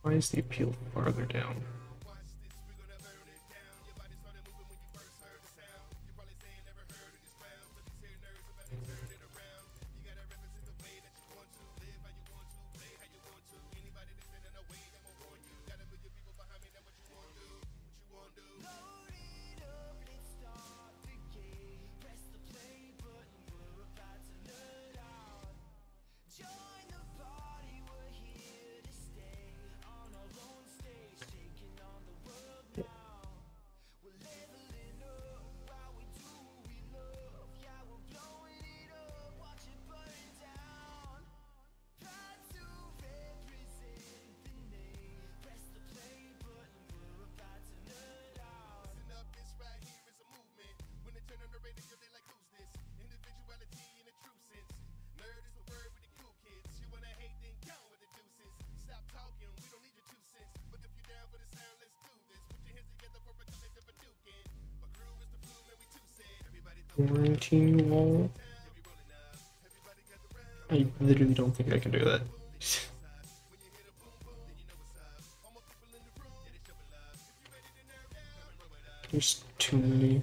Why is the appeal farther down? Quarantine wall. I literally don't think I can do that. There's too many.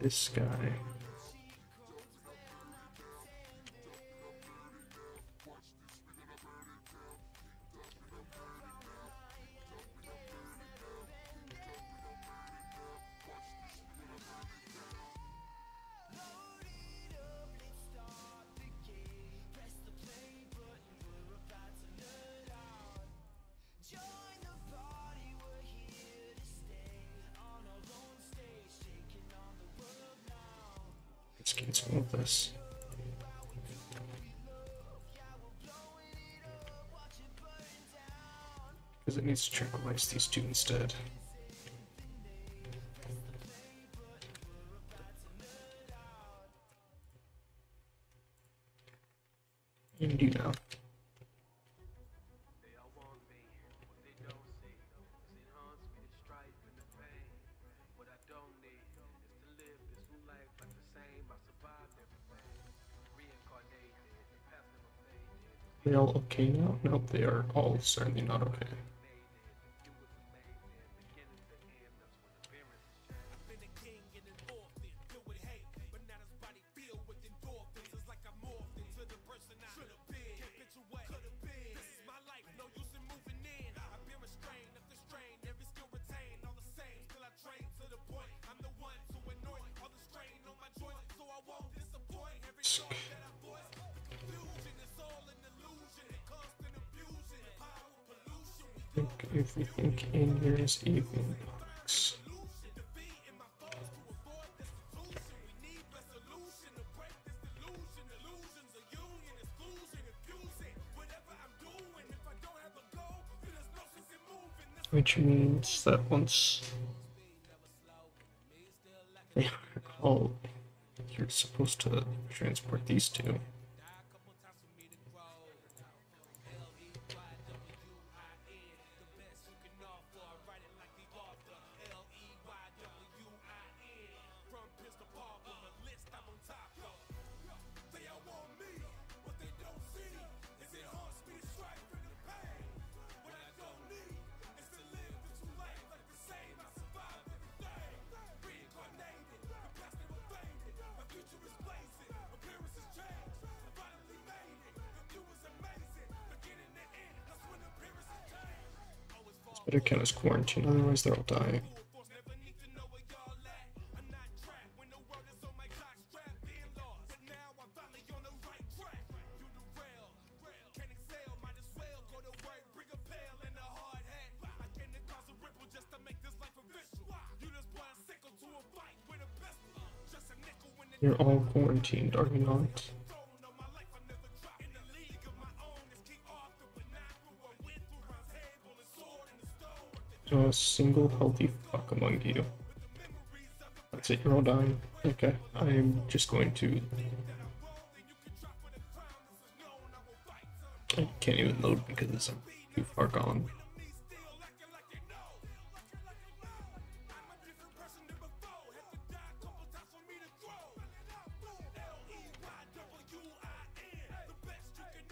This guy. This. Because it needs to tranquilize these two instead. All okay now? Nope, they are all certainly not okay. Which means that once they are all, you're supposed to transport these two. Quarantine, otherwise they're all dying. You're all quarantined, are you not? A single healthy fuck among you. That's it, you're all dying. Okay, I'm just going to. I can't even load because I'm too far gone.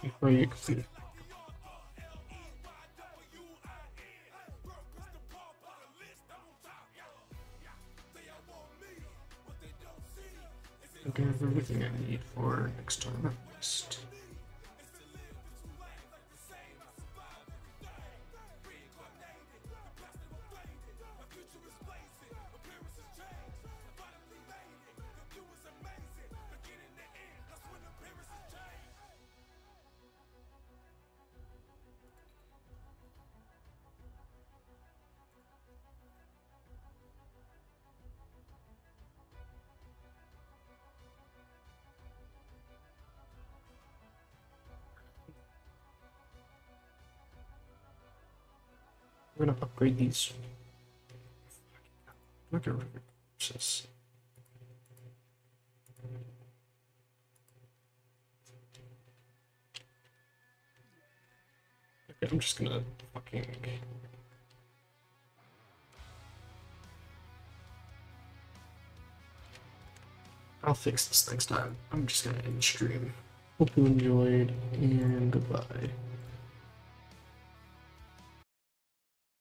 Before you complete I have everything I need for next time at least. Upgrade these. Gonna remember this. Okay, I'm just gonna fucking. I'll fix this next time. I'm just gonna end stream. Hope you enjoyed, and goodbye.